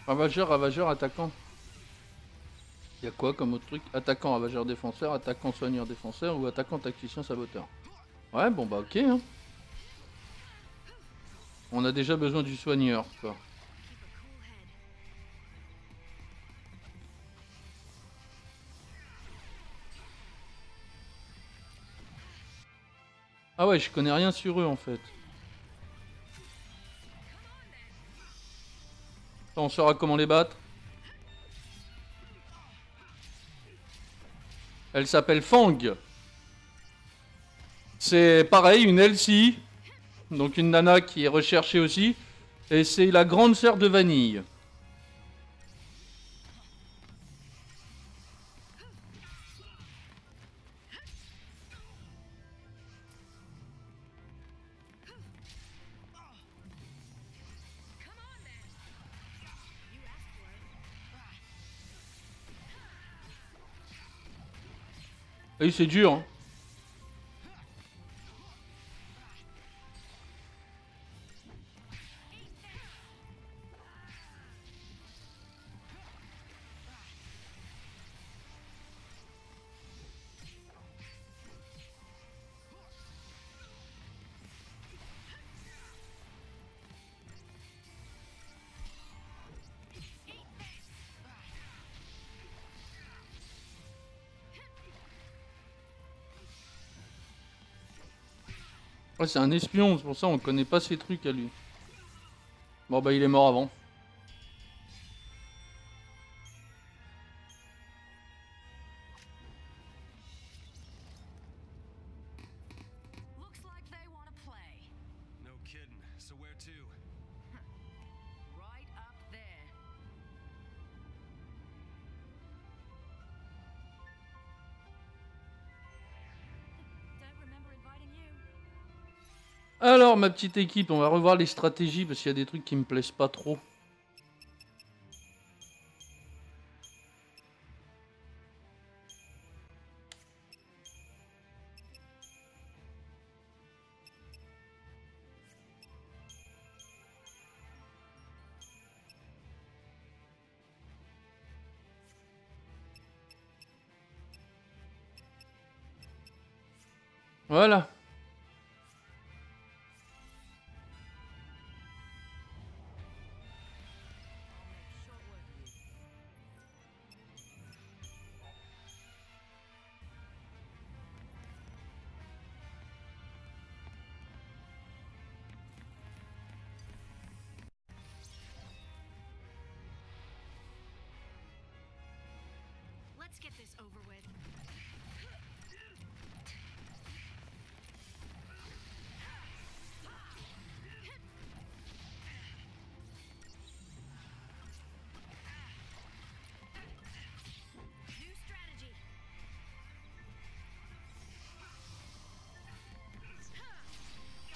Ravageur, ravageur, attaquant. Y a quoi comme autre truc? Attaquant, ravageur, défenseur, attaquant, soigneur, défenseur ou attaquant, tacticien, saboteur. Ouais, bon bah ok. Hein. On a déjà besoin du soigneur, quoi. Ah ouais, je connais rien sur eux en fait. On saura comment les battre. Elle s'appelle Fang. C'est pareil, une Elsie. Donc une nana qui est recherchée aussi. Et c'est la grande sœur de Vanille. Oui, c'est dur. hein. Ouais, c'est un espion, c'est pour ça on connaît pas ses trucs à lui. Bon bah il est mort avant. Ma petite équipe, on va revoir les stratégies parce qu'il y a des trucs qui me plaisent pas trop. Voilà.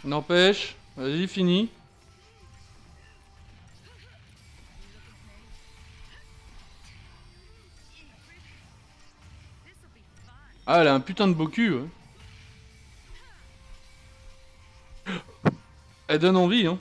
N'empêche, vas-y, fini. Ah, elle a un putain de beau cul. Elle donne envie, hein.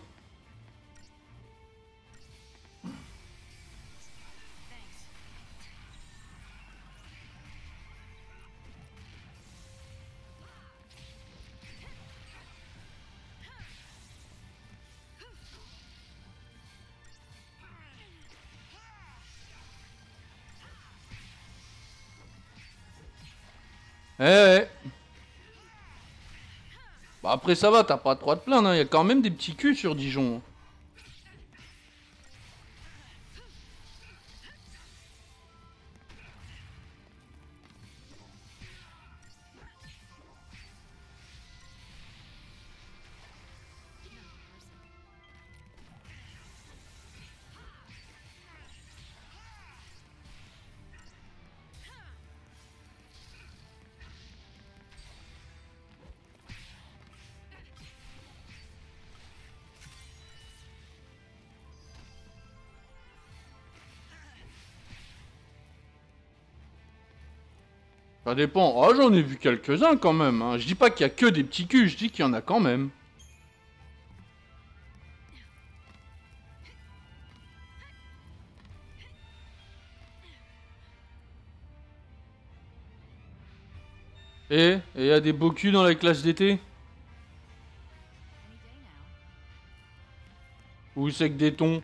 Eh ouais. Bah après ça va, t'as pas trop à te plaindre, hein. y a quand même des petits culs sur Dijon. Ça dépend. Oh, j'en ai vu quelques-uns quand même. hein. Je dis pas qu'il y a que des petits culs, je dis qu'il y en a quand même. Et il y a des beaux culs dans la classe d'été? Ou c'est que des tons?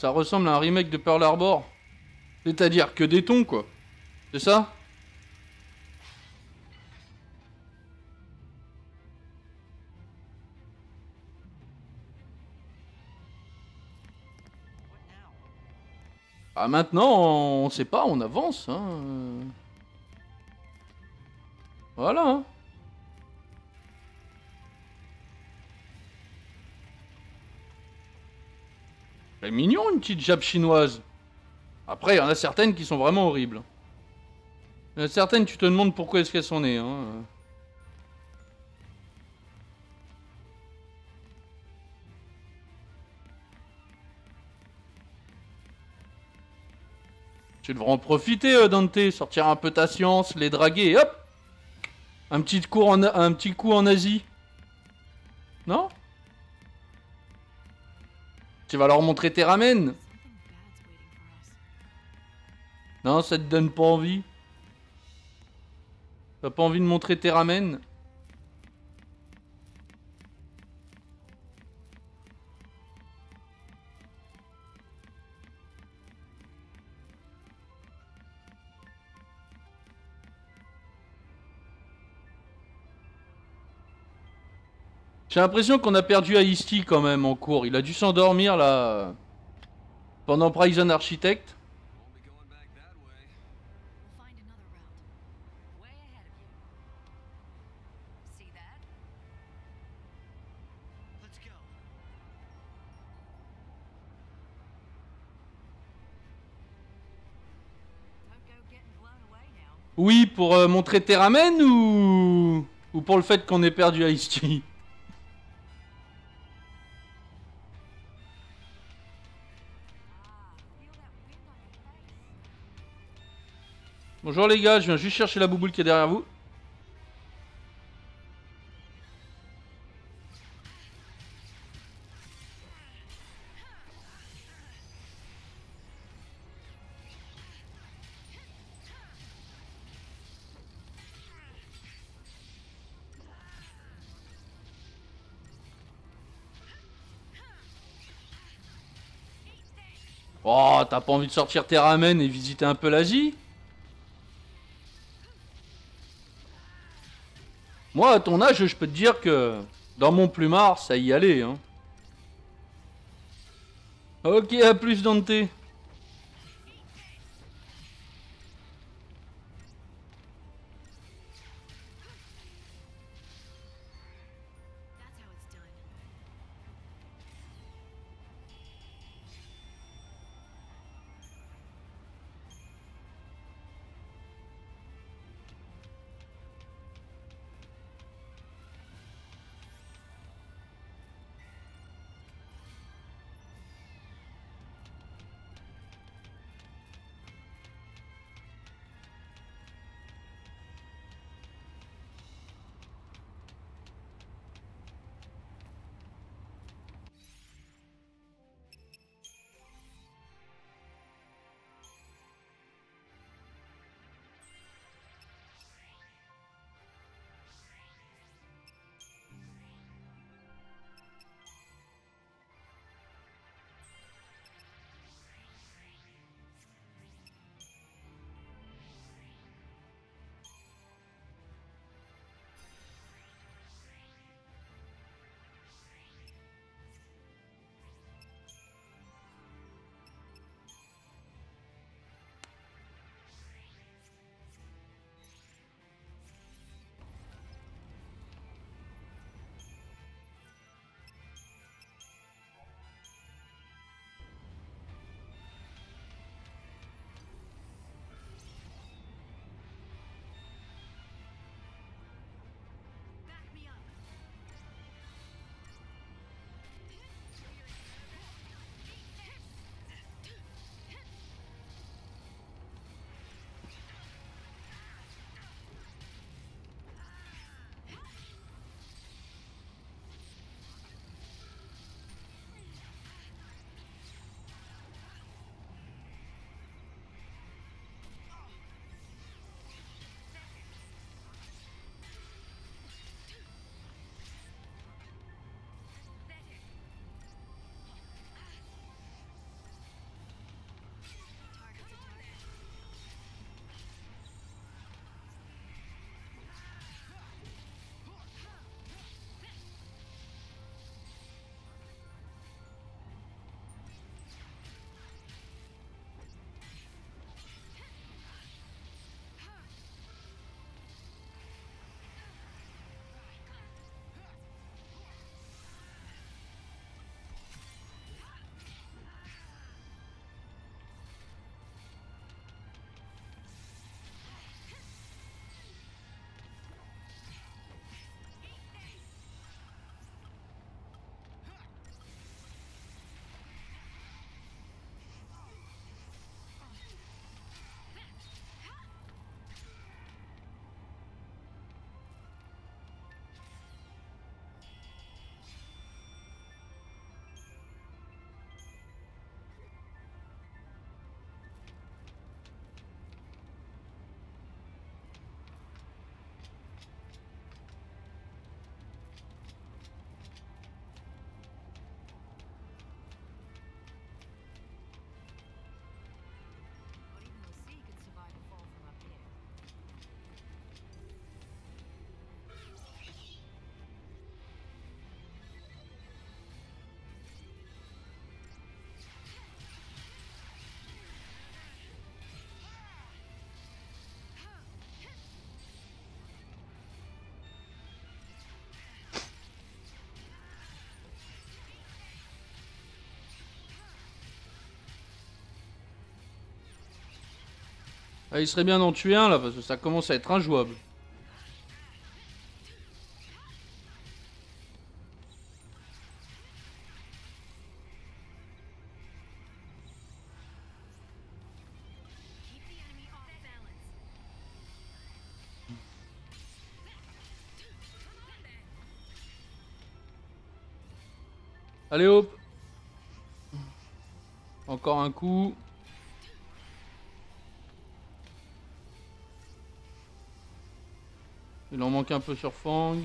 Ça ressemble à un remake de Pearl Harbor. C'est-à-dire que des tons, quoi. C'est ça? Ah maintenant, on sait pas, on avance. Hein. Voilà. C'est mignon une petite jappe chinoise. Après, il y en a certaines qui sont vraiment horribles. Il y en a certaines, tu te demandes pourquoi est-ce qu'elles sont nées. Hein. Tu devrais en profiter, euh, Dante, sortir un peu ta science, les draguer, et hop Un petit, coup en Asie. Non? Tu vas leur montrer tes ramen Non, ça te donne pas envie. T'as pas envie de montrer tes ramen J'ai l'impression qu'on a perdu Ice-T quand même en cours. Il a dû s'endormir là. Pendant Prison Architect. Oui, pour euh, montrer tes ramen ou... ou pour le fait qu'on ait perdu Ice-T Bonjour les gars, je viens juste chercher la bouboule qui est derrière vous. Oh, t'as pas envie de sortir tes ramen et visiter un peu l'Asie? Moi, à ton âge, je peux te dire que dans mon plumard, ça y allait. Hein. Ok, à plus Dante. Ah, il serait bien d'en tuer un là, parce que ça commence à être injouable. Allez hop Encore un coup. Un peu sur Fang.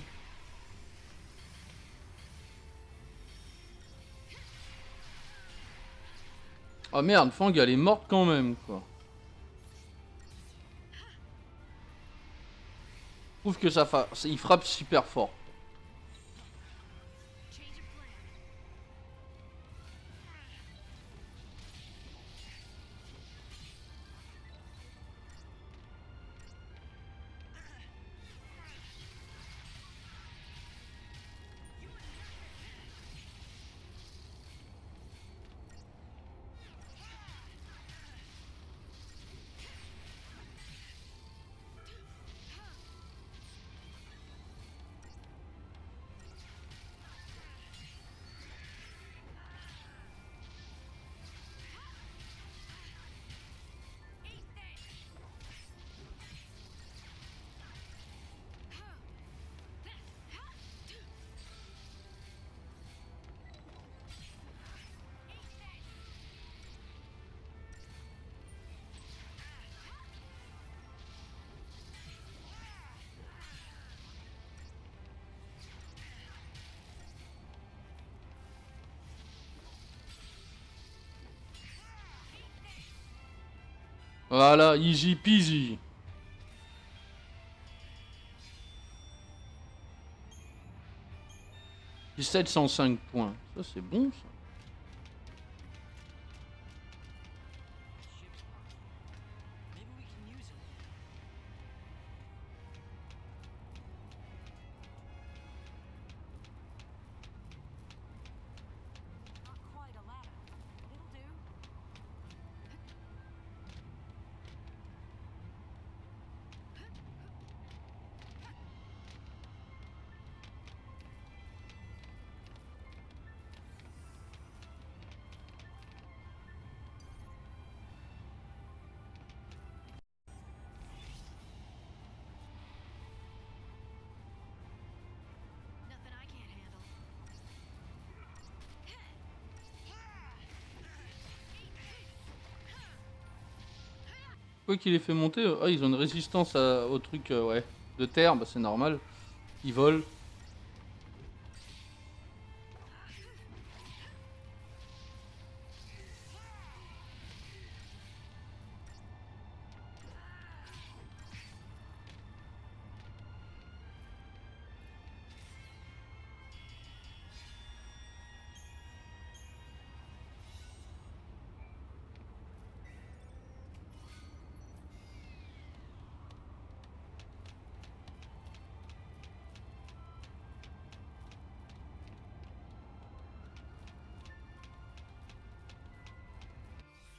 Oh merde, Fang elle est morte quand même quoi. Je trouve que ça il frappe super fort. Voilà, easy peasy. J'ai 705 points. Ça, c'est bon, ça. Quoi qu'il ait fait monter, ah, ils ont une résistance au truc euh, ouais, de terre, bah, c'est normal. Ils volent.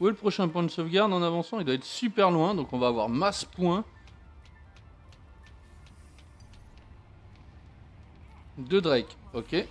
Le prochain point de sauvegarde en avançant? Il doit être super loin, donc on va avoir masse points. Deux Drake, ok.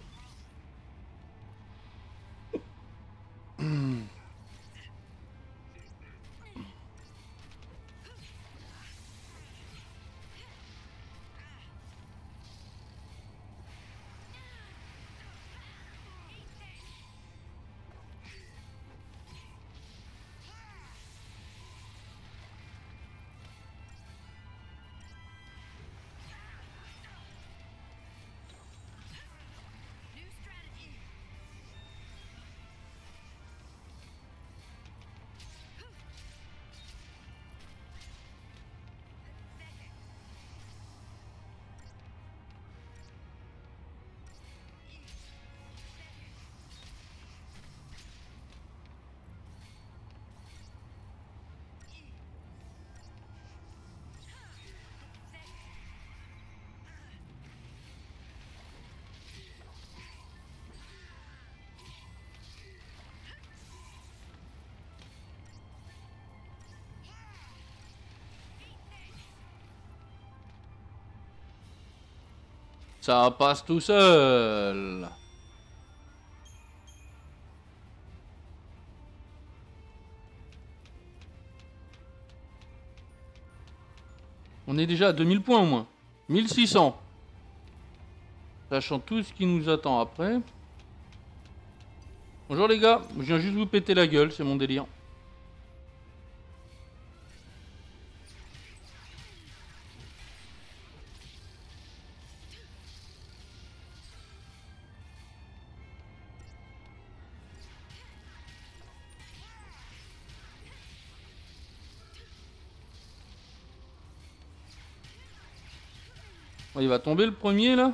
Ça passe tout seul. On est déjà à 2000 points au moins. 1600. Sachant tout ce qui nous attend après. Bonjour les gars, je viens juste vous péter la gueule, c'est mon délire. Il va tomber le premier là.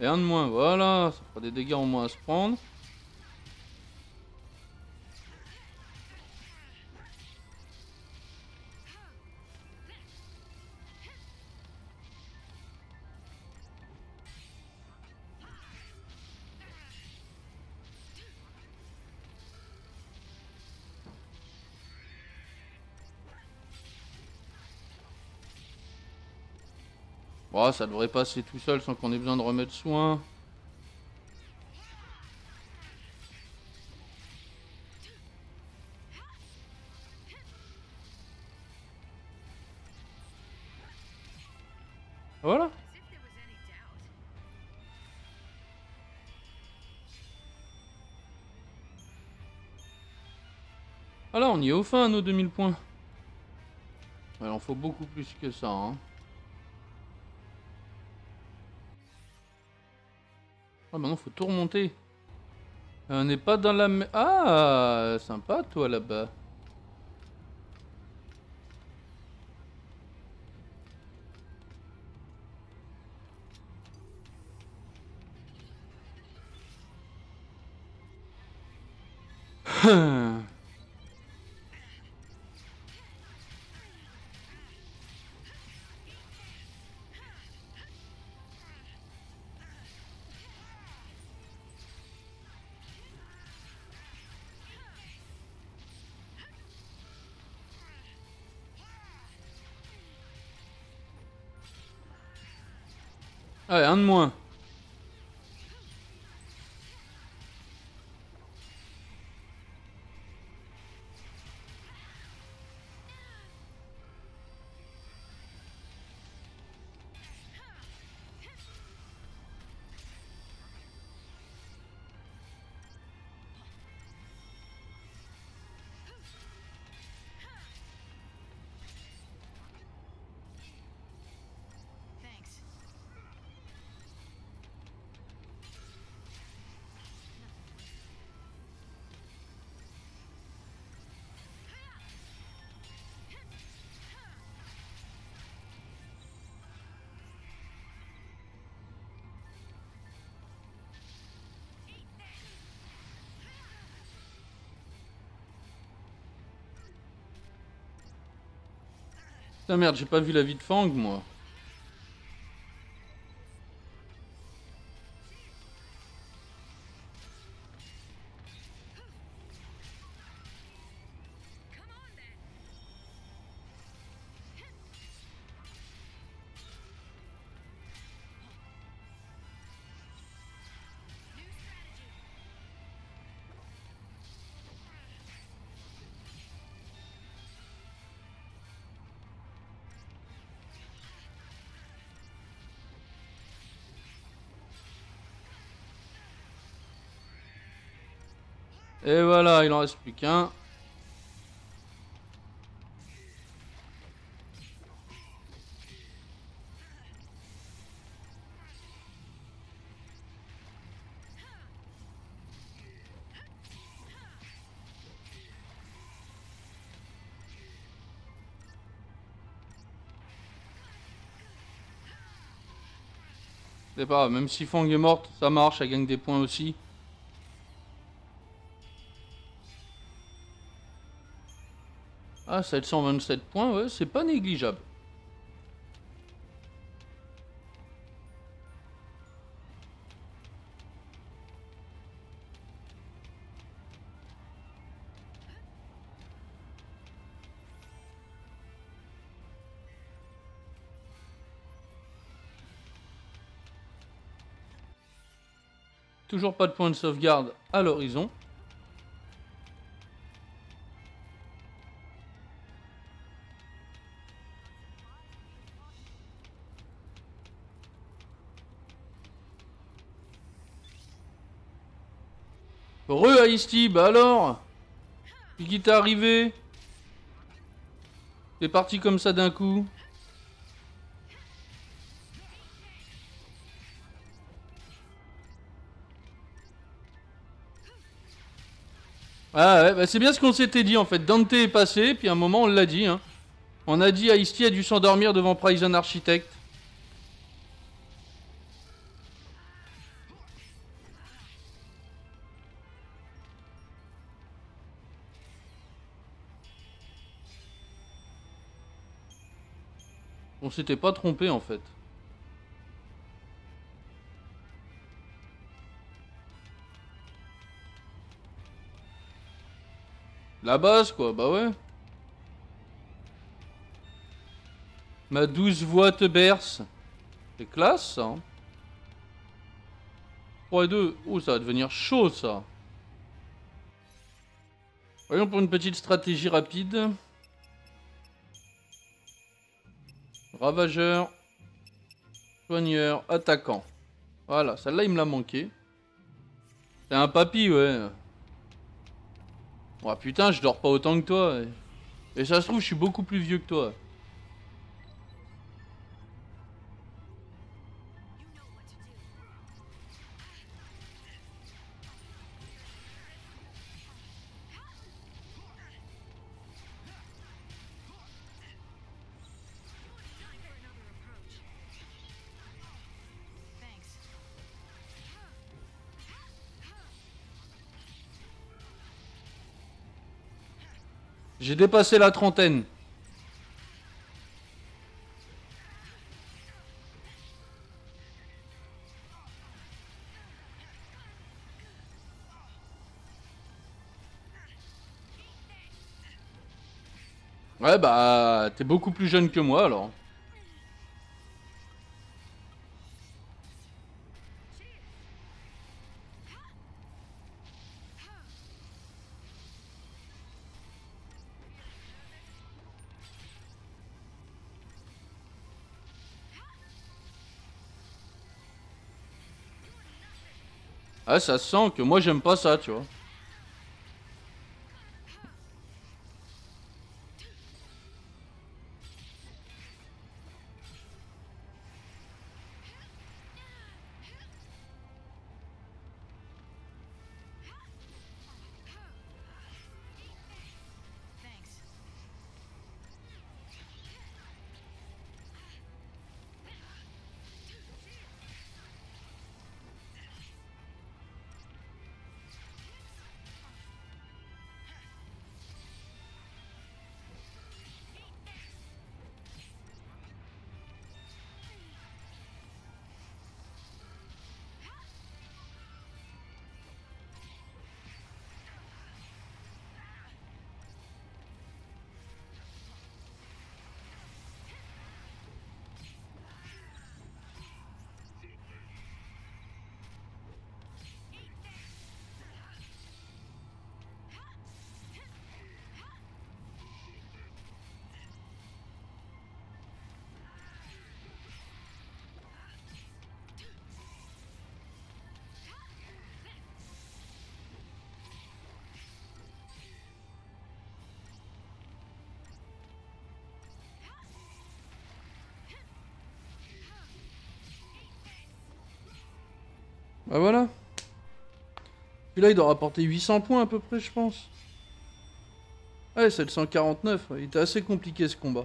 Et un de moins, voilà. Ça fera des dégâts en moins à se prendre. Bon, ça devrait passer tout seul sans qu'on ait besoin de remettre soin. Voilà. Was any doubt. Ah on y est au fin à nos 2000 points. En faut beaucoup plus que ça. Hein. Ah, maintenant faut tout remonter. Euh, on n'est pas dans la... Ah Sympa toi là-bas. Hum. Un de moins. Putain merde, j'ai pas vu la vie de Fang moi. Et voilà, il en reste plus qu'un. C'est pas même si Fang est morte, ça marche, elle gagne des points aussi. Ah, 727 points, c'est pas négligeable. Toujours pas de point de sauvegarde à l'horizon. Ice-T, bah alors qui t'est arrivé? T'es parti comme ça d'un coup? Ah ouais, bah c'est bien ce qu'on s'était dit en fait. Dante est passé, puis à un moment on l'a dit. Hein. On a dit Ice-T a dû s'endormir devant Prison Architect. On s'était pas trompé en fait. La base quoi, bah ouais. Ma douce voix te berce. C'est classe ça. Hein. 3 et 2. Oh ça va devenir chaud ça. Voyons pour une petite stratégie rapide. Ravageur. Soigneur. Attaquant. Voilà, celle-là il me l'a manqué. C'est un papy, ouais. Oh putain, je dors pas autant que toi. Et ça se trouve, je suis beaucoup plus vieux que toi. Dépassé la trentaine. Ouais bah t'es beaucoup plus jeune que moi alors. Ça se sent que moi j'aime pas ça tu vois. Celui-là il doit rapporter 800 points à peu près je pense. Ouais c'est le 149, ouais. il était assez compliqué ce combat.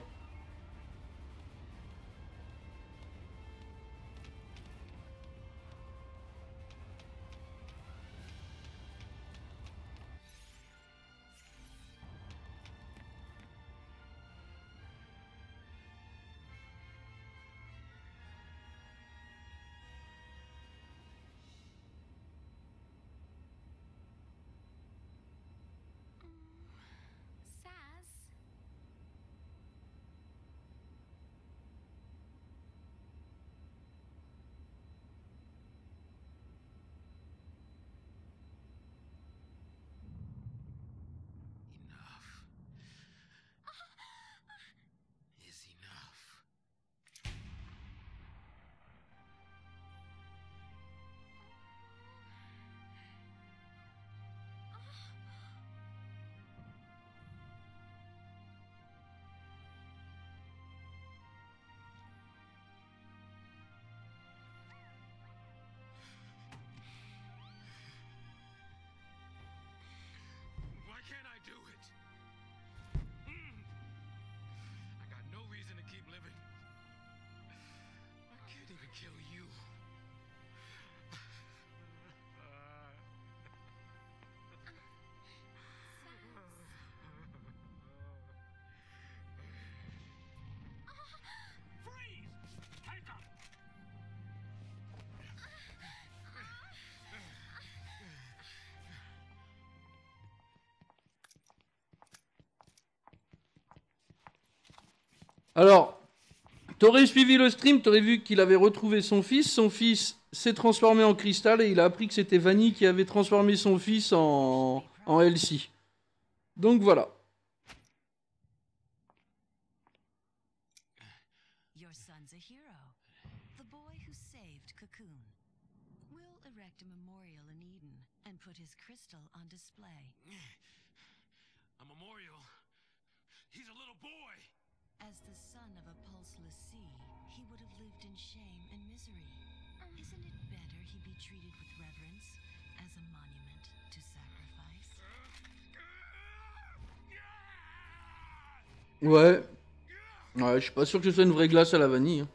Alors, t'aurais suivi le stream, t'aurais vu qu'il avait retrouvé son fils. Son fils s'est transformé en cristal et il a appris que c'était Vanny qui avait transformé son fils en, en Elsie. Donc voilà. Your son's a hero. The boy who saved Cocoon. We'll erect a memorial in Eden and put his crystal on display. A memorial? He's a little boy. As the son of a pulseless sea, he would have lived in shame and misery. Isn't it better he be treated with reverence as a monument to sacrifice? Ouais. Ouais, je suis pas sûr que ce soit une vraie glace à la vanille.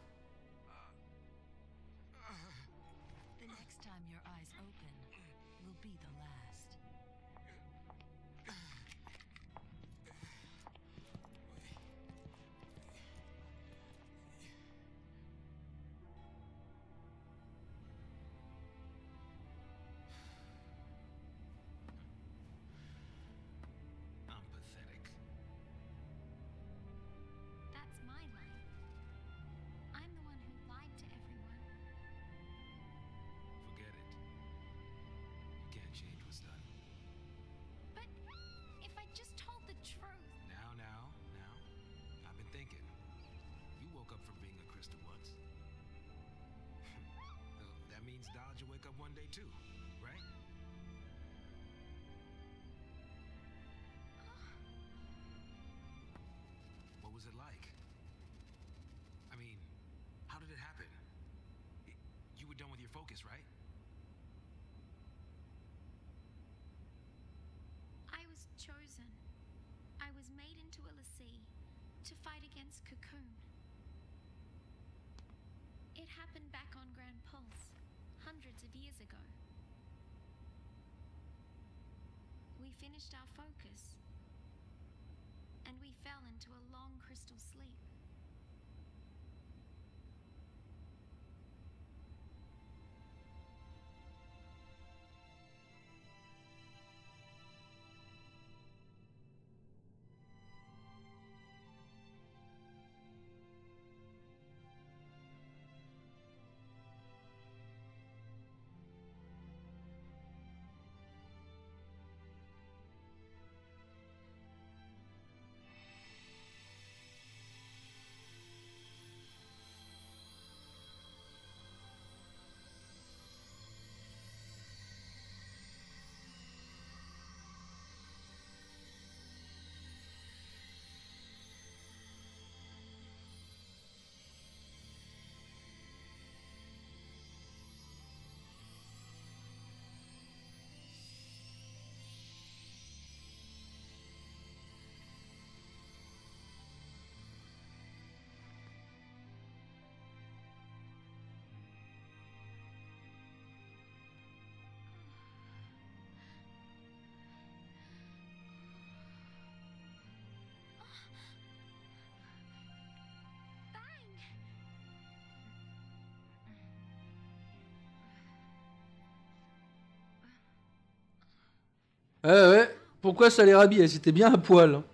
Ouais, ouais. Pourquoi ça les rhabille Elles étaient bien à poil. hein.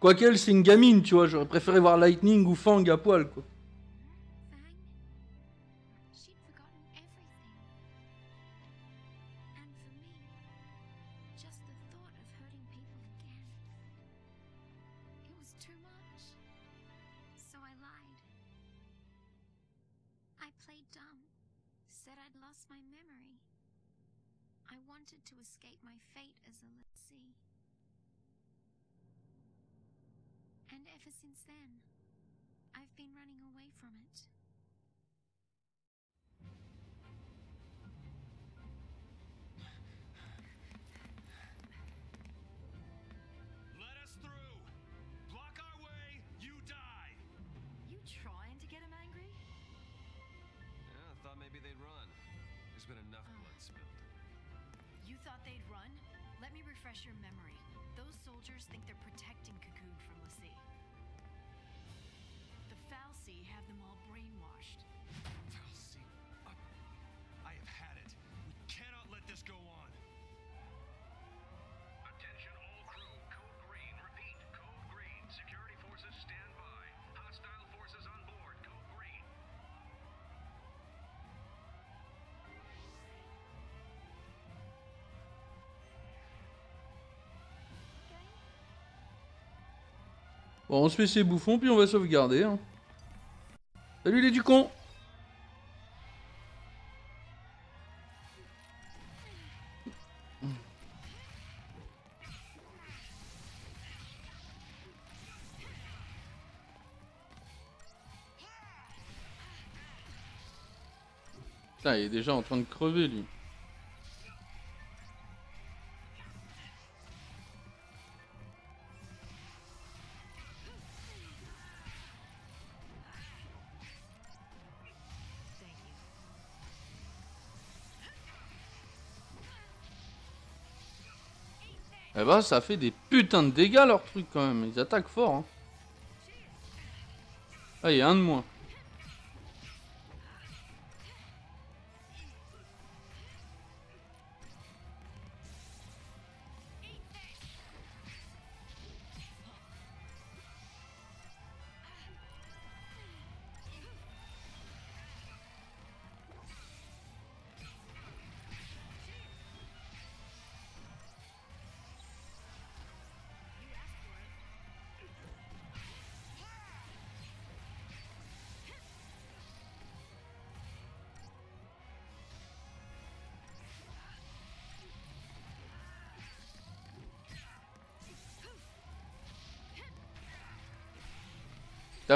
Quoiqu'elle, c'est une gamine, tu vois. J'aurais préféré voir Lightning ou Fang à poil, quoi. My memory. I wanted to escape my fate as a Lassie. And ever since then, I've been running away from it. Thought they'd run? Let me refresh your memory. Those soldiers think they're protecting Cocoon from Lassie. The Falsi have them all brainwashed. Bon, on se fait ses bouffons, puis on va sauvegarder. hein. Salut les ducons Putain, il est déjà en train de crever, lui. Eh bah, ça fait des putains de dégâts, leur truc, quand même. Ils attaquent fort, hein. Ah, il y a un de moins.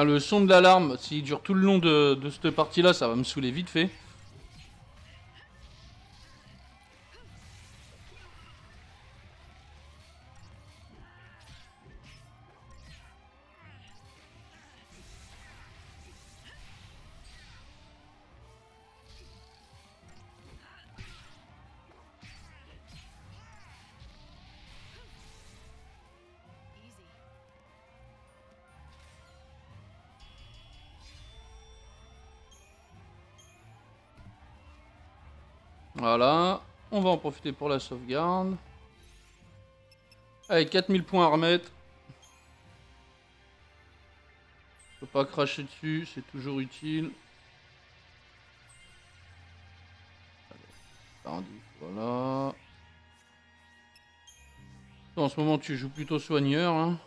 Le son de l'alarme, s'il dure tout le long de, de cette partie-là, ça va me saouler vite fait. Voilà. On va en profiter pour la sauvegarde. Allez, 4000 points à remettre. Pas cracher dessus, c'est toujours utile. Voilà. En ce moment, tu joues plutôt soigneur. Hein.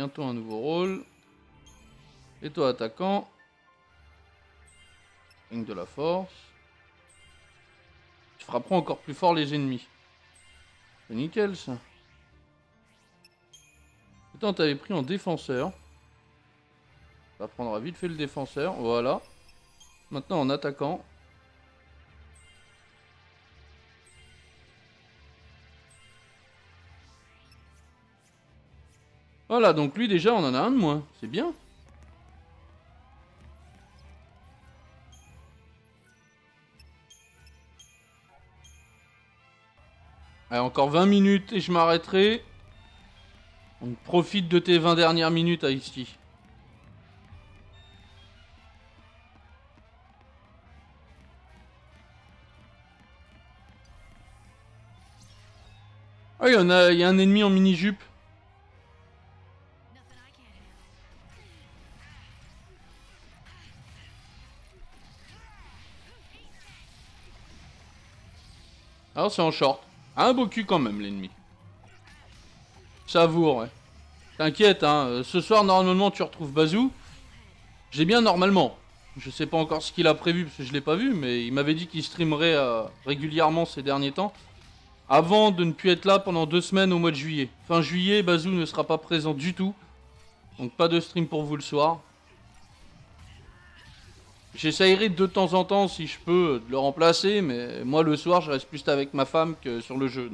Bientôt un nouveau rôle. Et toi, attaquant. De la force. Tu frapperas encore plus fort les ennemis. Nickel ça. Attends, t'avais pris en défenseur. Ça prendra vite fait le défenseur. Voilà. Maintenant en attaquant. Voilà, donc lui déjà on en a un de moins. C'est bien. Encore 20 minutes et je m'arrêterai. Donc profite de tes 20 dernières minutes ici. Ah, il y en il y a un ennemi en mini-jupe. Alors c'est en short. Un beau cul quand même l'ennemi. Savoure, ouais. T'inquiète, hein. euh, Ce soir, normalement, tu retrouves Bazou. J'ai bien normalement. Je sais pas encore ce qu'il a prévu parce que je l'ai pas vu, mais il m'avait dit qu'il streamerait euh, régulièrement ces derniers temps. Avant de ne plus être là pendant deux semaines au mois de juillet. Fin juillet, Bazou ne sera pas présent du tout. Donc pas de stream pour vous le soir. J'essayerai de temps en temps, si je peux, de le remplacer, mais moi le soir, je reste plus avec ma femme que sur le jeu.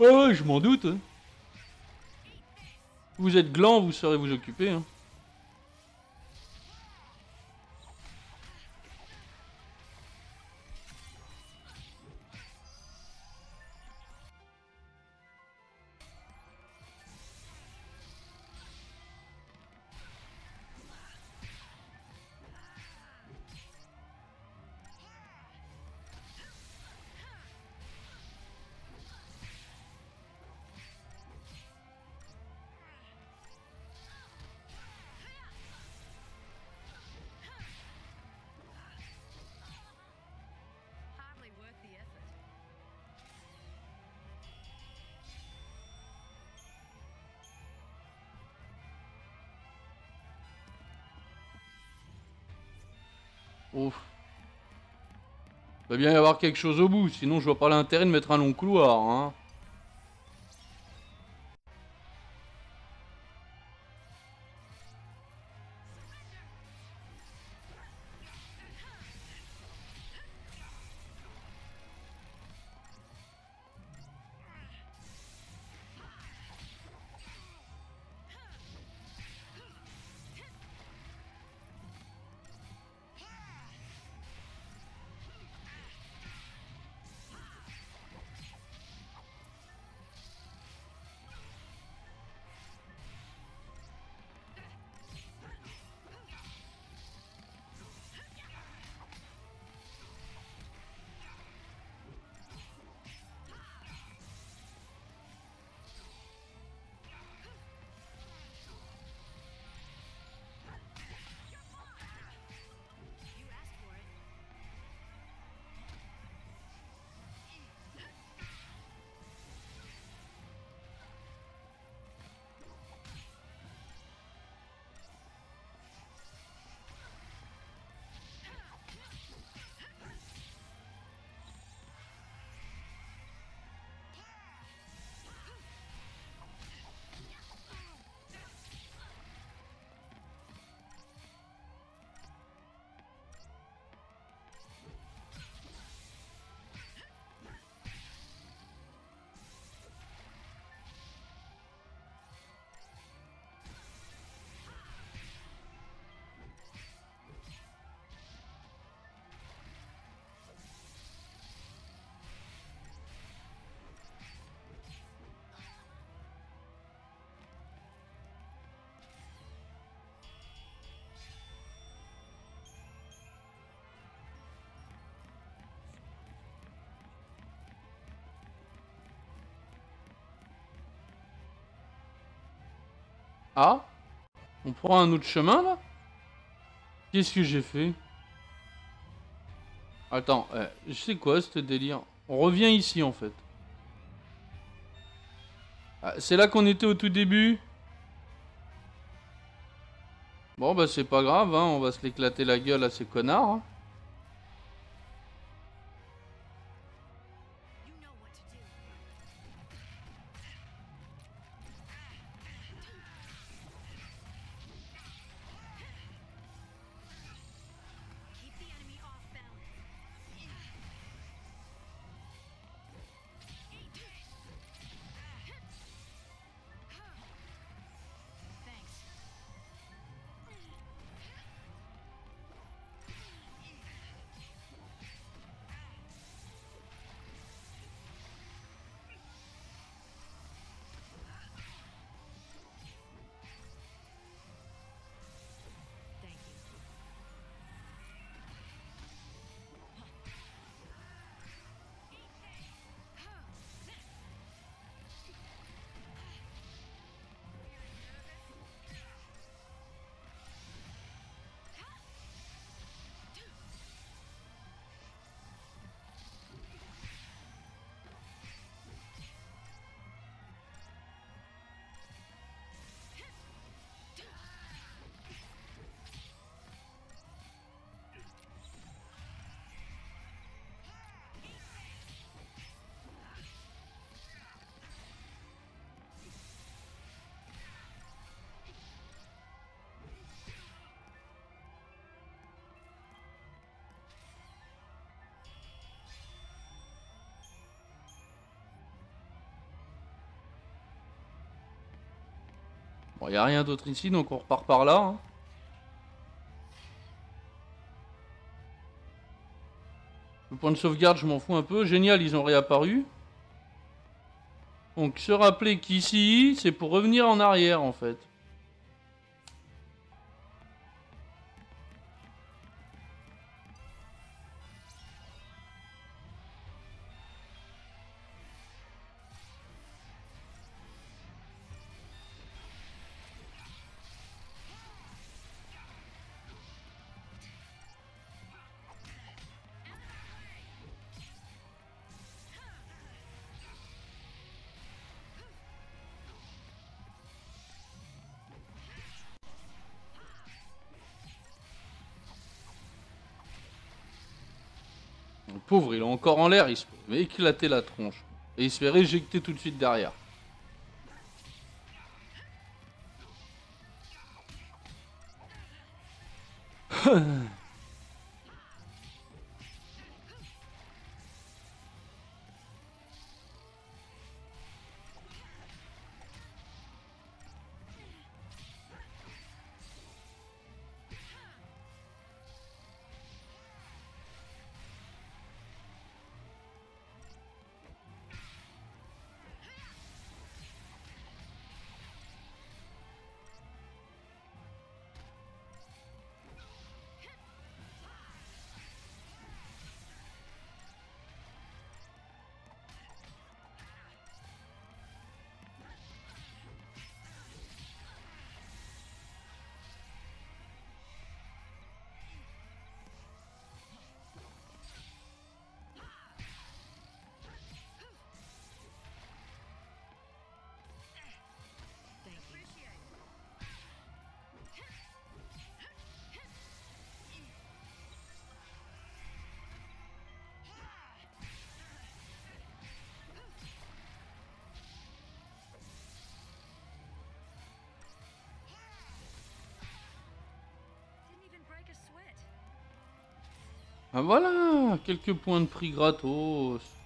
Ouais, je m'en doute. hein. Vous êtes gland, vous saurez vous occuper. hein. Va bien y avoir quelque chose au bout, sinon je vois pas l'intérêt de mettre un long couloir. Hein. On prend un autre chemin là Qu'est-ce que j'ai fait? Attends, euh, je sais quoi ce délire? On revient ici en fait. Ah, c'est là qu'on était au tout début? Bon bah c'est pas grave, hein, on va se l'éclater la gueule à ces connards. hein. Bon, y a rien d'autre ici, donc on repart par là. hein. Le point de sauvegarde, je m'en fous un peu. Génial, ils ont réapparu. Donc, se rappeler qu'ici, c'est pour revenir en arrière, en fait. Pauvre, il est encore en l'air, il se fait éclater la tronche. Et il se fait réjecter tout de suite derrière. Ah voilà, quelques points de prix gratos.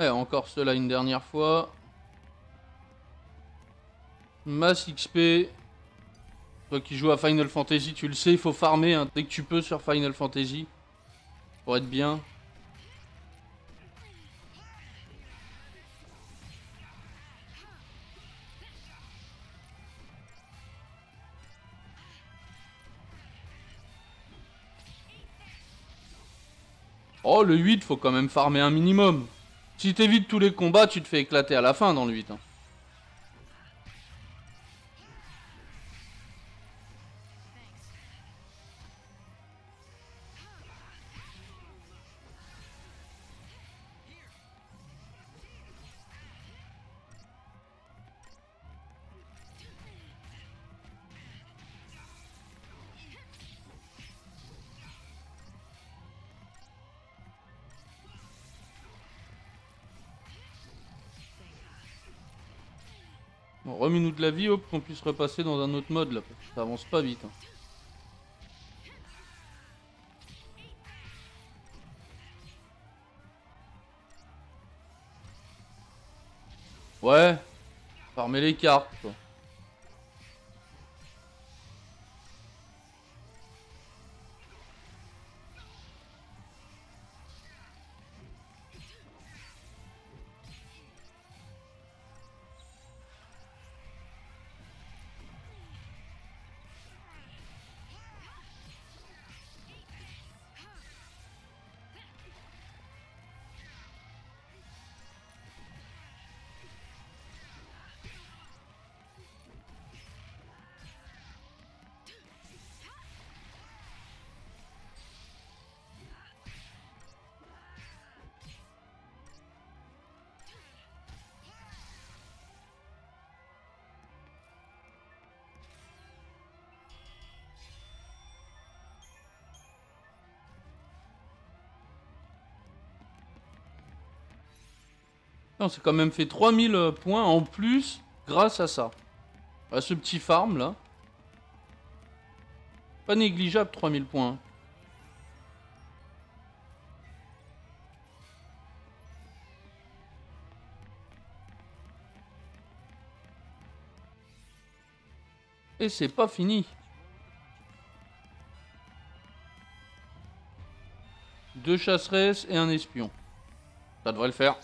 Ouais, encore cela une dernière fois. Mass XP. Toi qui joues à Final Fantasy, tu le sais, il faut farmer dès que tu peux sur Final Fantasy. Pour être bien. Oh, le 8, faut quand même farmer un minimum. Si t'évites tous les combats, tu te fais éclater à la fin dans le 8. hein. Bon, remets-nous de la vie, hop, qu'on puisse repasser dans un autre mode là. Ça avance pas vite. hein. Ouais, farmer les cartes. On s'est quand même fait 3000 euh, points en plus grâce à ça. À ce petit farm là. Pas négligeable 3000 points. Et c'est pas fini. Deux chasseresses et un espion. Ça devrait le faire.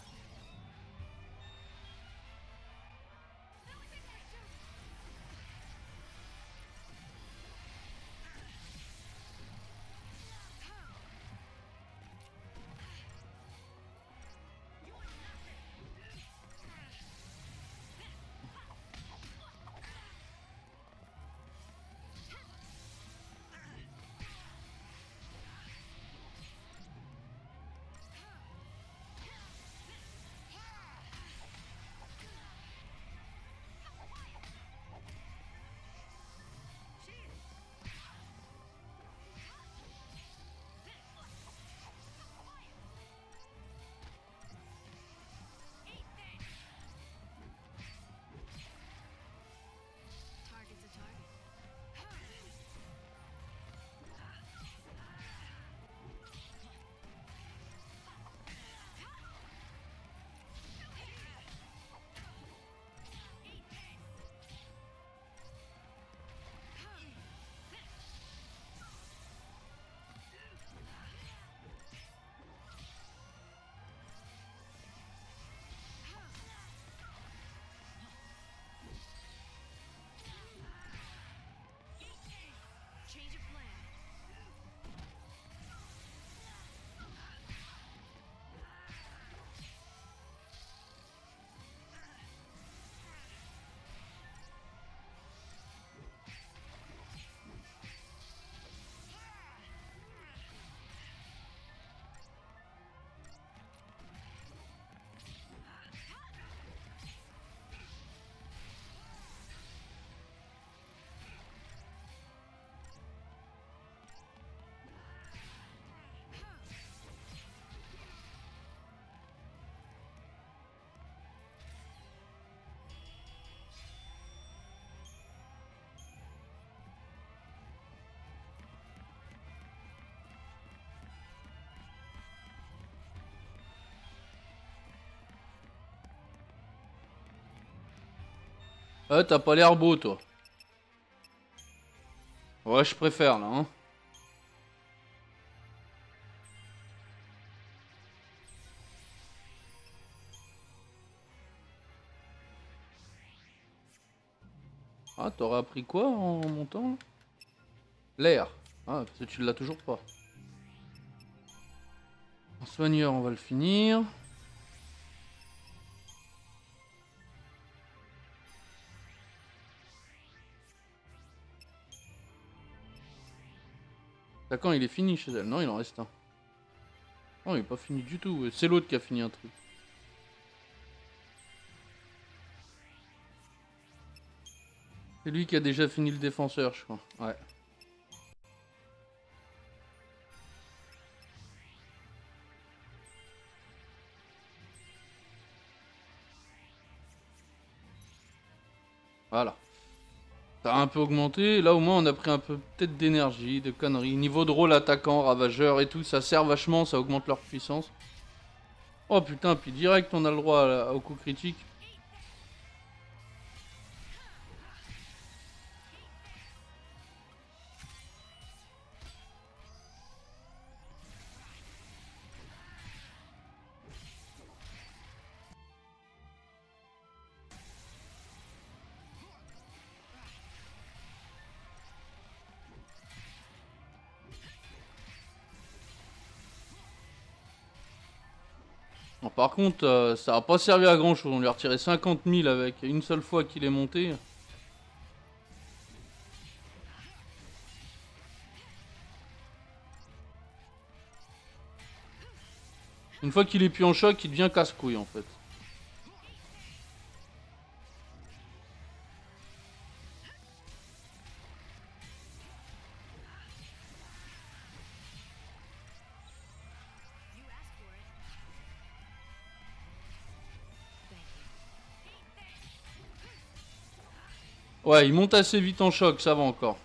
Ah, t'as pas l'air beau, toi. Ouais, je préfère, là, hein. Ah, t'aurais appris quoi en montant L'air. Ah, parce que tu l'as toujours pas. En soigneur, on va le finir. D'accord, il est fini chez elle. Non, il en reste un. Non, il est pas fini du tout. C'est l'autre qui a fini un truc. C'est lui qui a déjà fini le défenseur, je crois. Ouais. Voilà. Ça a un peu augmenté. Là, au moins, on a pris un peu peut-être d'énergie, de conneries. Niveau de rôle attaquant, ravageur et tout, ça sert vachement, ça augmente leur puissance. Oh putain, puis direct, on a le droit au coup critique. Contre, euh, ça a pas servi à grand chose. On lui a retiré 50 000 avec une seule fois qu'il est monté. Une fois qu'il est plus en choc, il devient casse-couille en fait. Ouais, il monte assez vite en choc, ça va encore.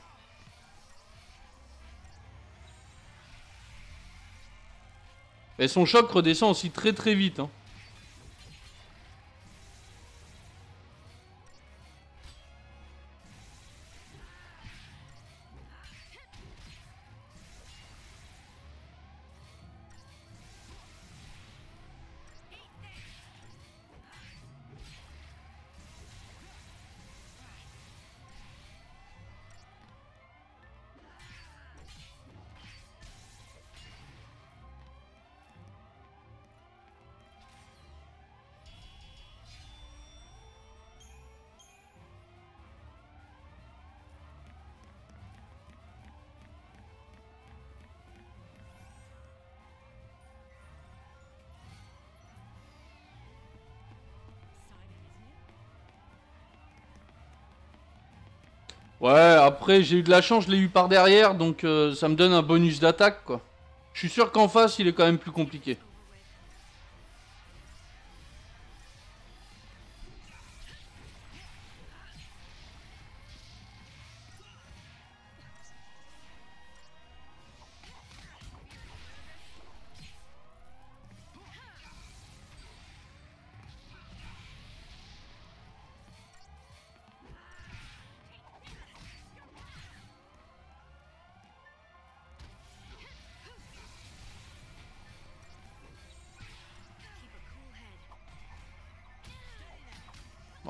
Et son choc redescend aussi très très vite. Hein. Ouais, après j'ai eu de la chance, je l'ai eu par derrière, donc euh, ça me donne un bonus d'attaque quoi. Je suis sûr qu'en face il est quand même plus compliqué.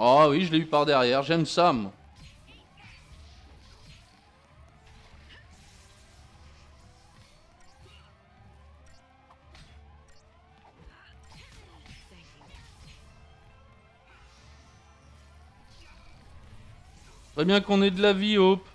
Ah oui, je l'ai eu par derrière, j'aime ça. Très bien qu'on ait de la vie, Hope.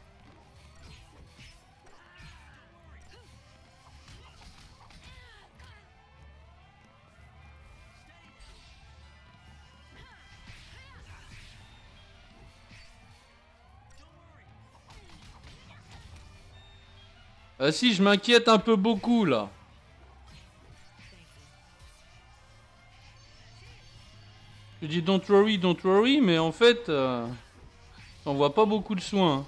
Ah si, je m'inquiète un peu beaucoup là. Je dis don't worry, don't worry, mais en fait, euh, on voit pas beaucoup de soins.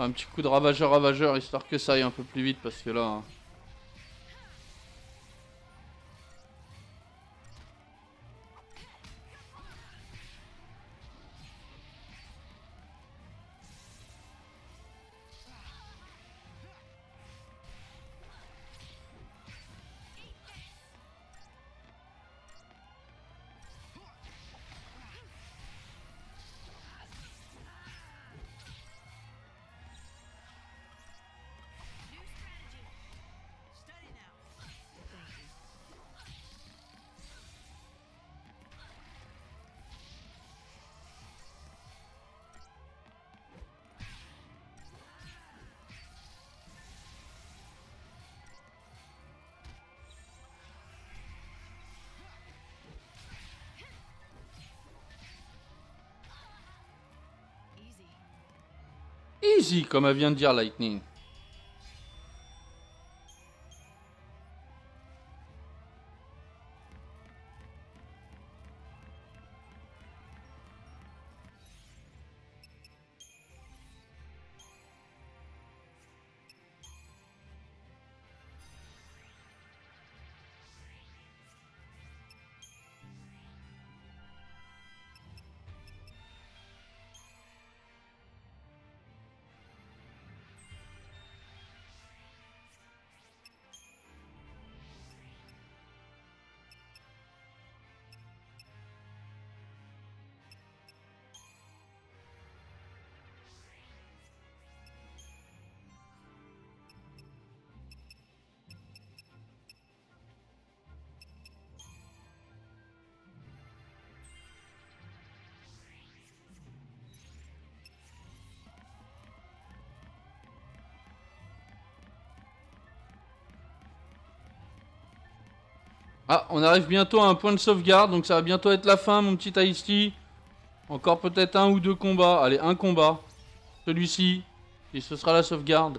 Un petit coup de ravageur ravageur histoire que ça aille un peu plus vite parce que là. Comme elle vient de dire Lightning. Ah, on arrive bientôt à un point de sauvegarde, donc ça va bientôt être la fin, mon petit Ice-T. Encore peut-être un ou deux combats. Allez, un combat. Celui-ci. Et ce sera la sauvegarde.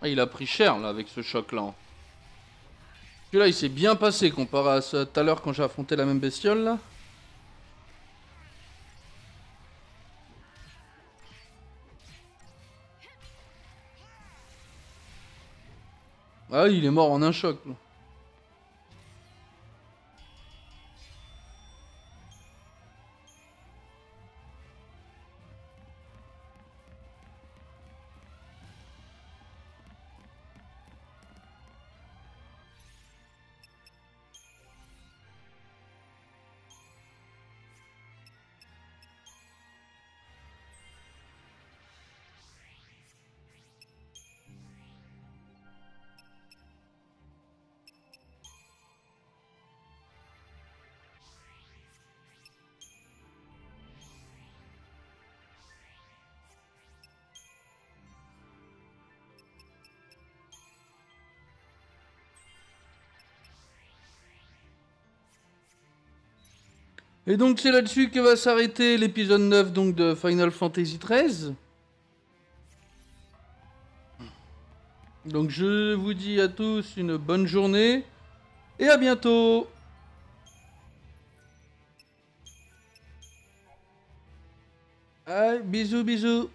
Ah, il a pris cher là avec ce choc là. Celui-là il s'est bien passé comparé à tout à l'heure quand j'ai affronté la même bestiole là. Ah il est mort en un choc. là. Et donc c'est là-dessus que va s'arrêter l'épisode 9 donc de Final Fantasy XIII. Donc je vous dis à tous une bonne journée et à bientôt. Allez, bisous bisous.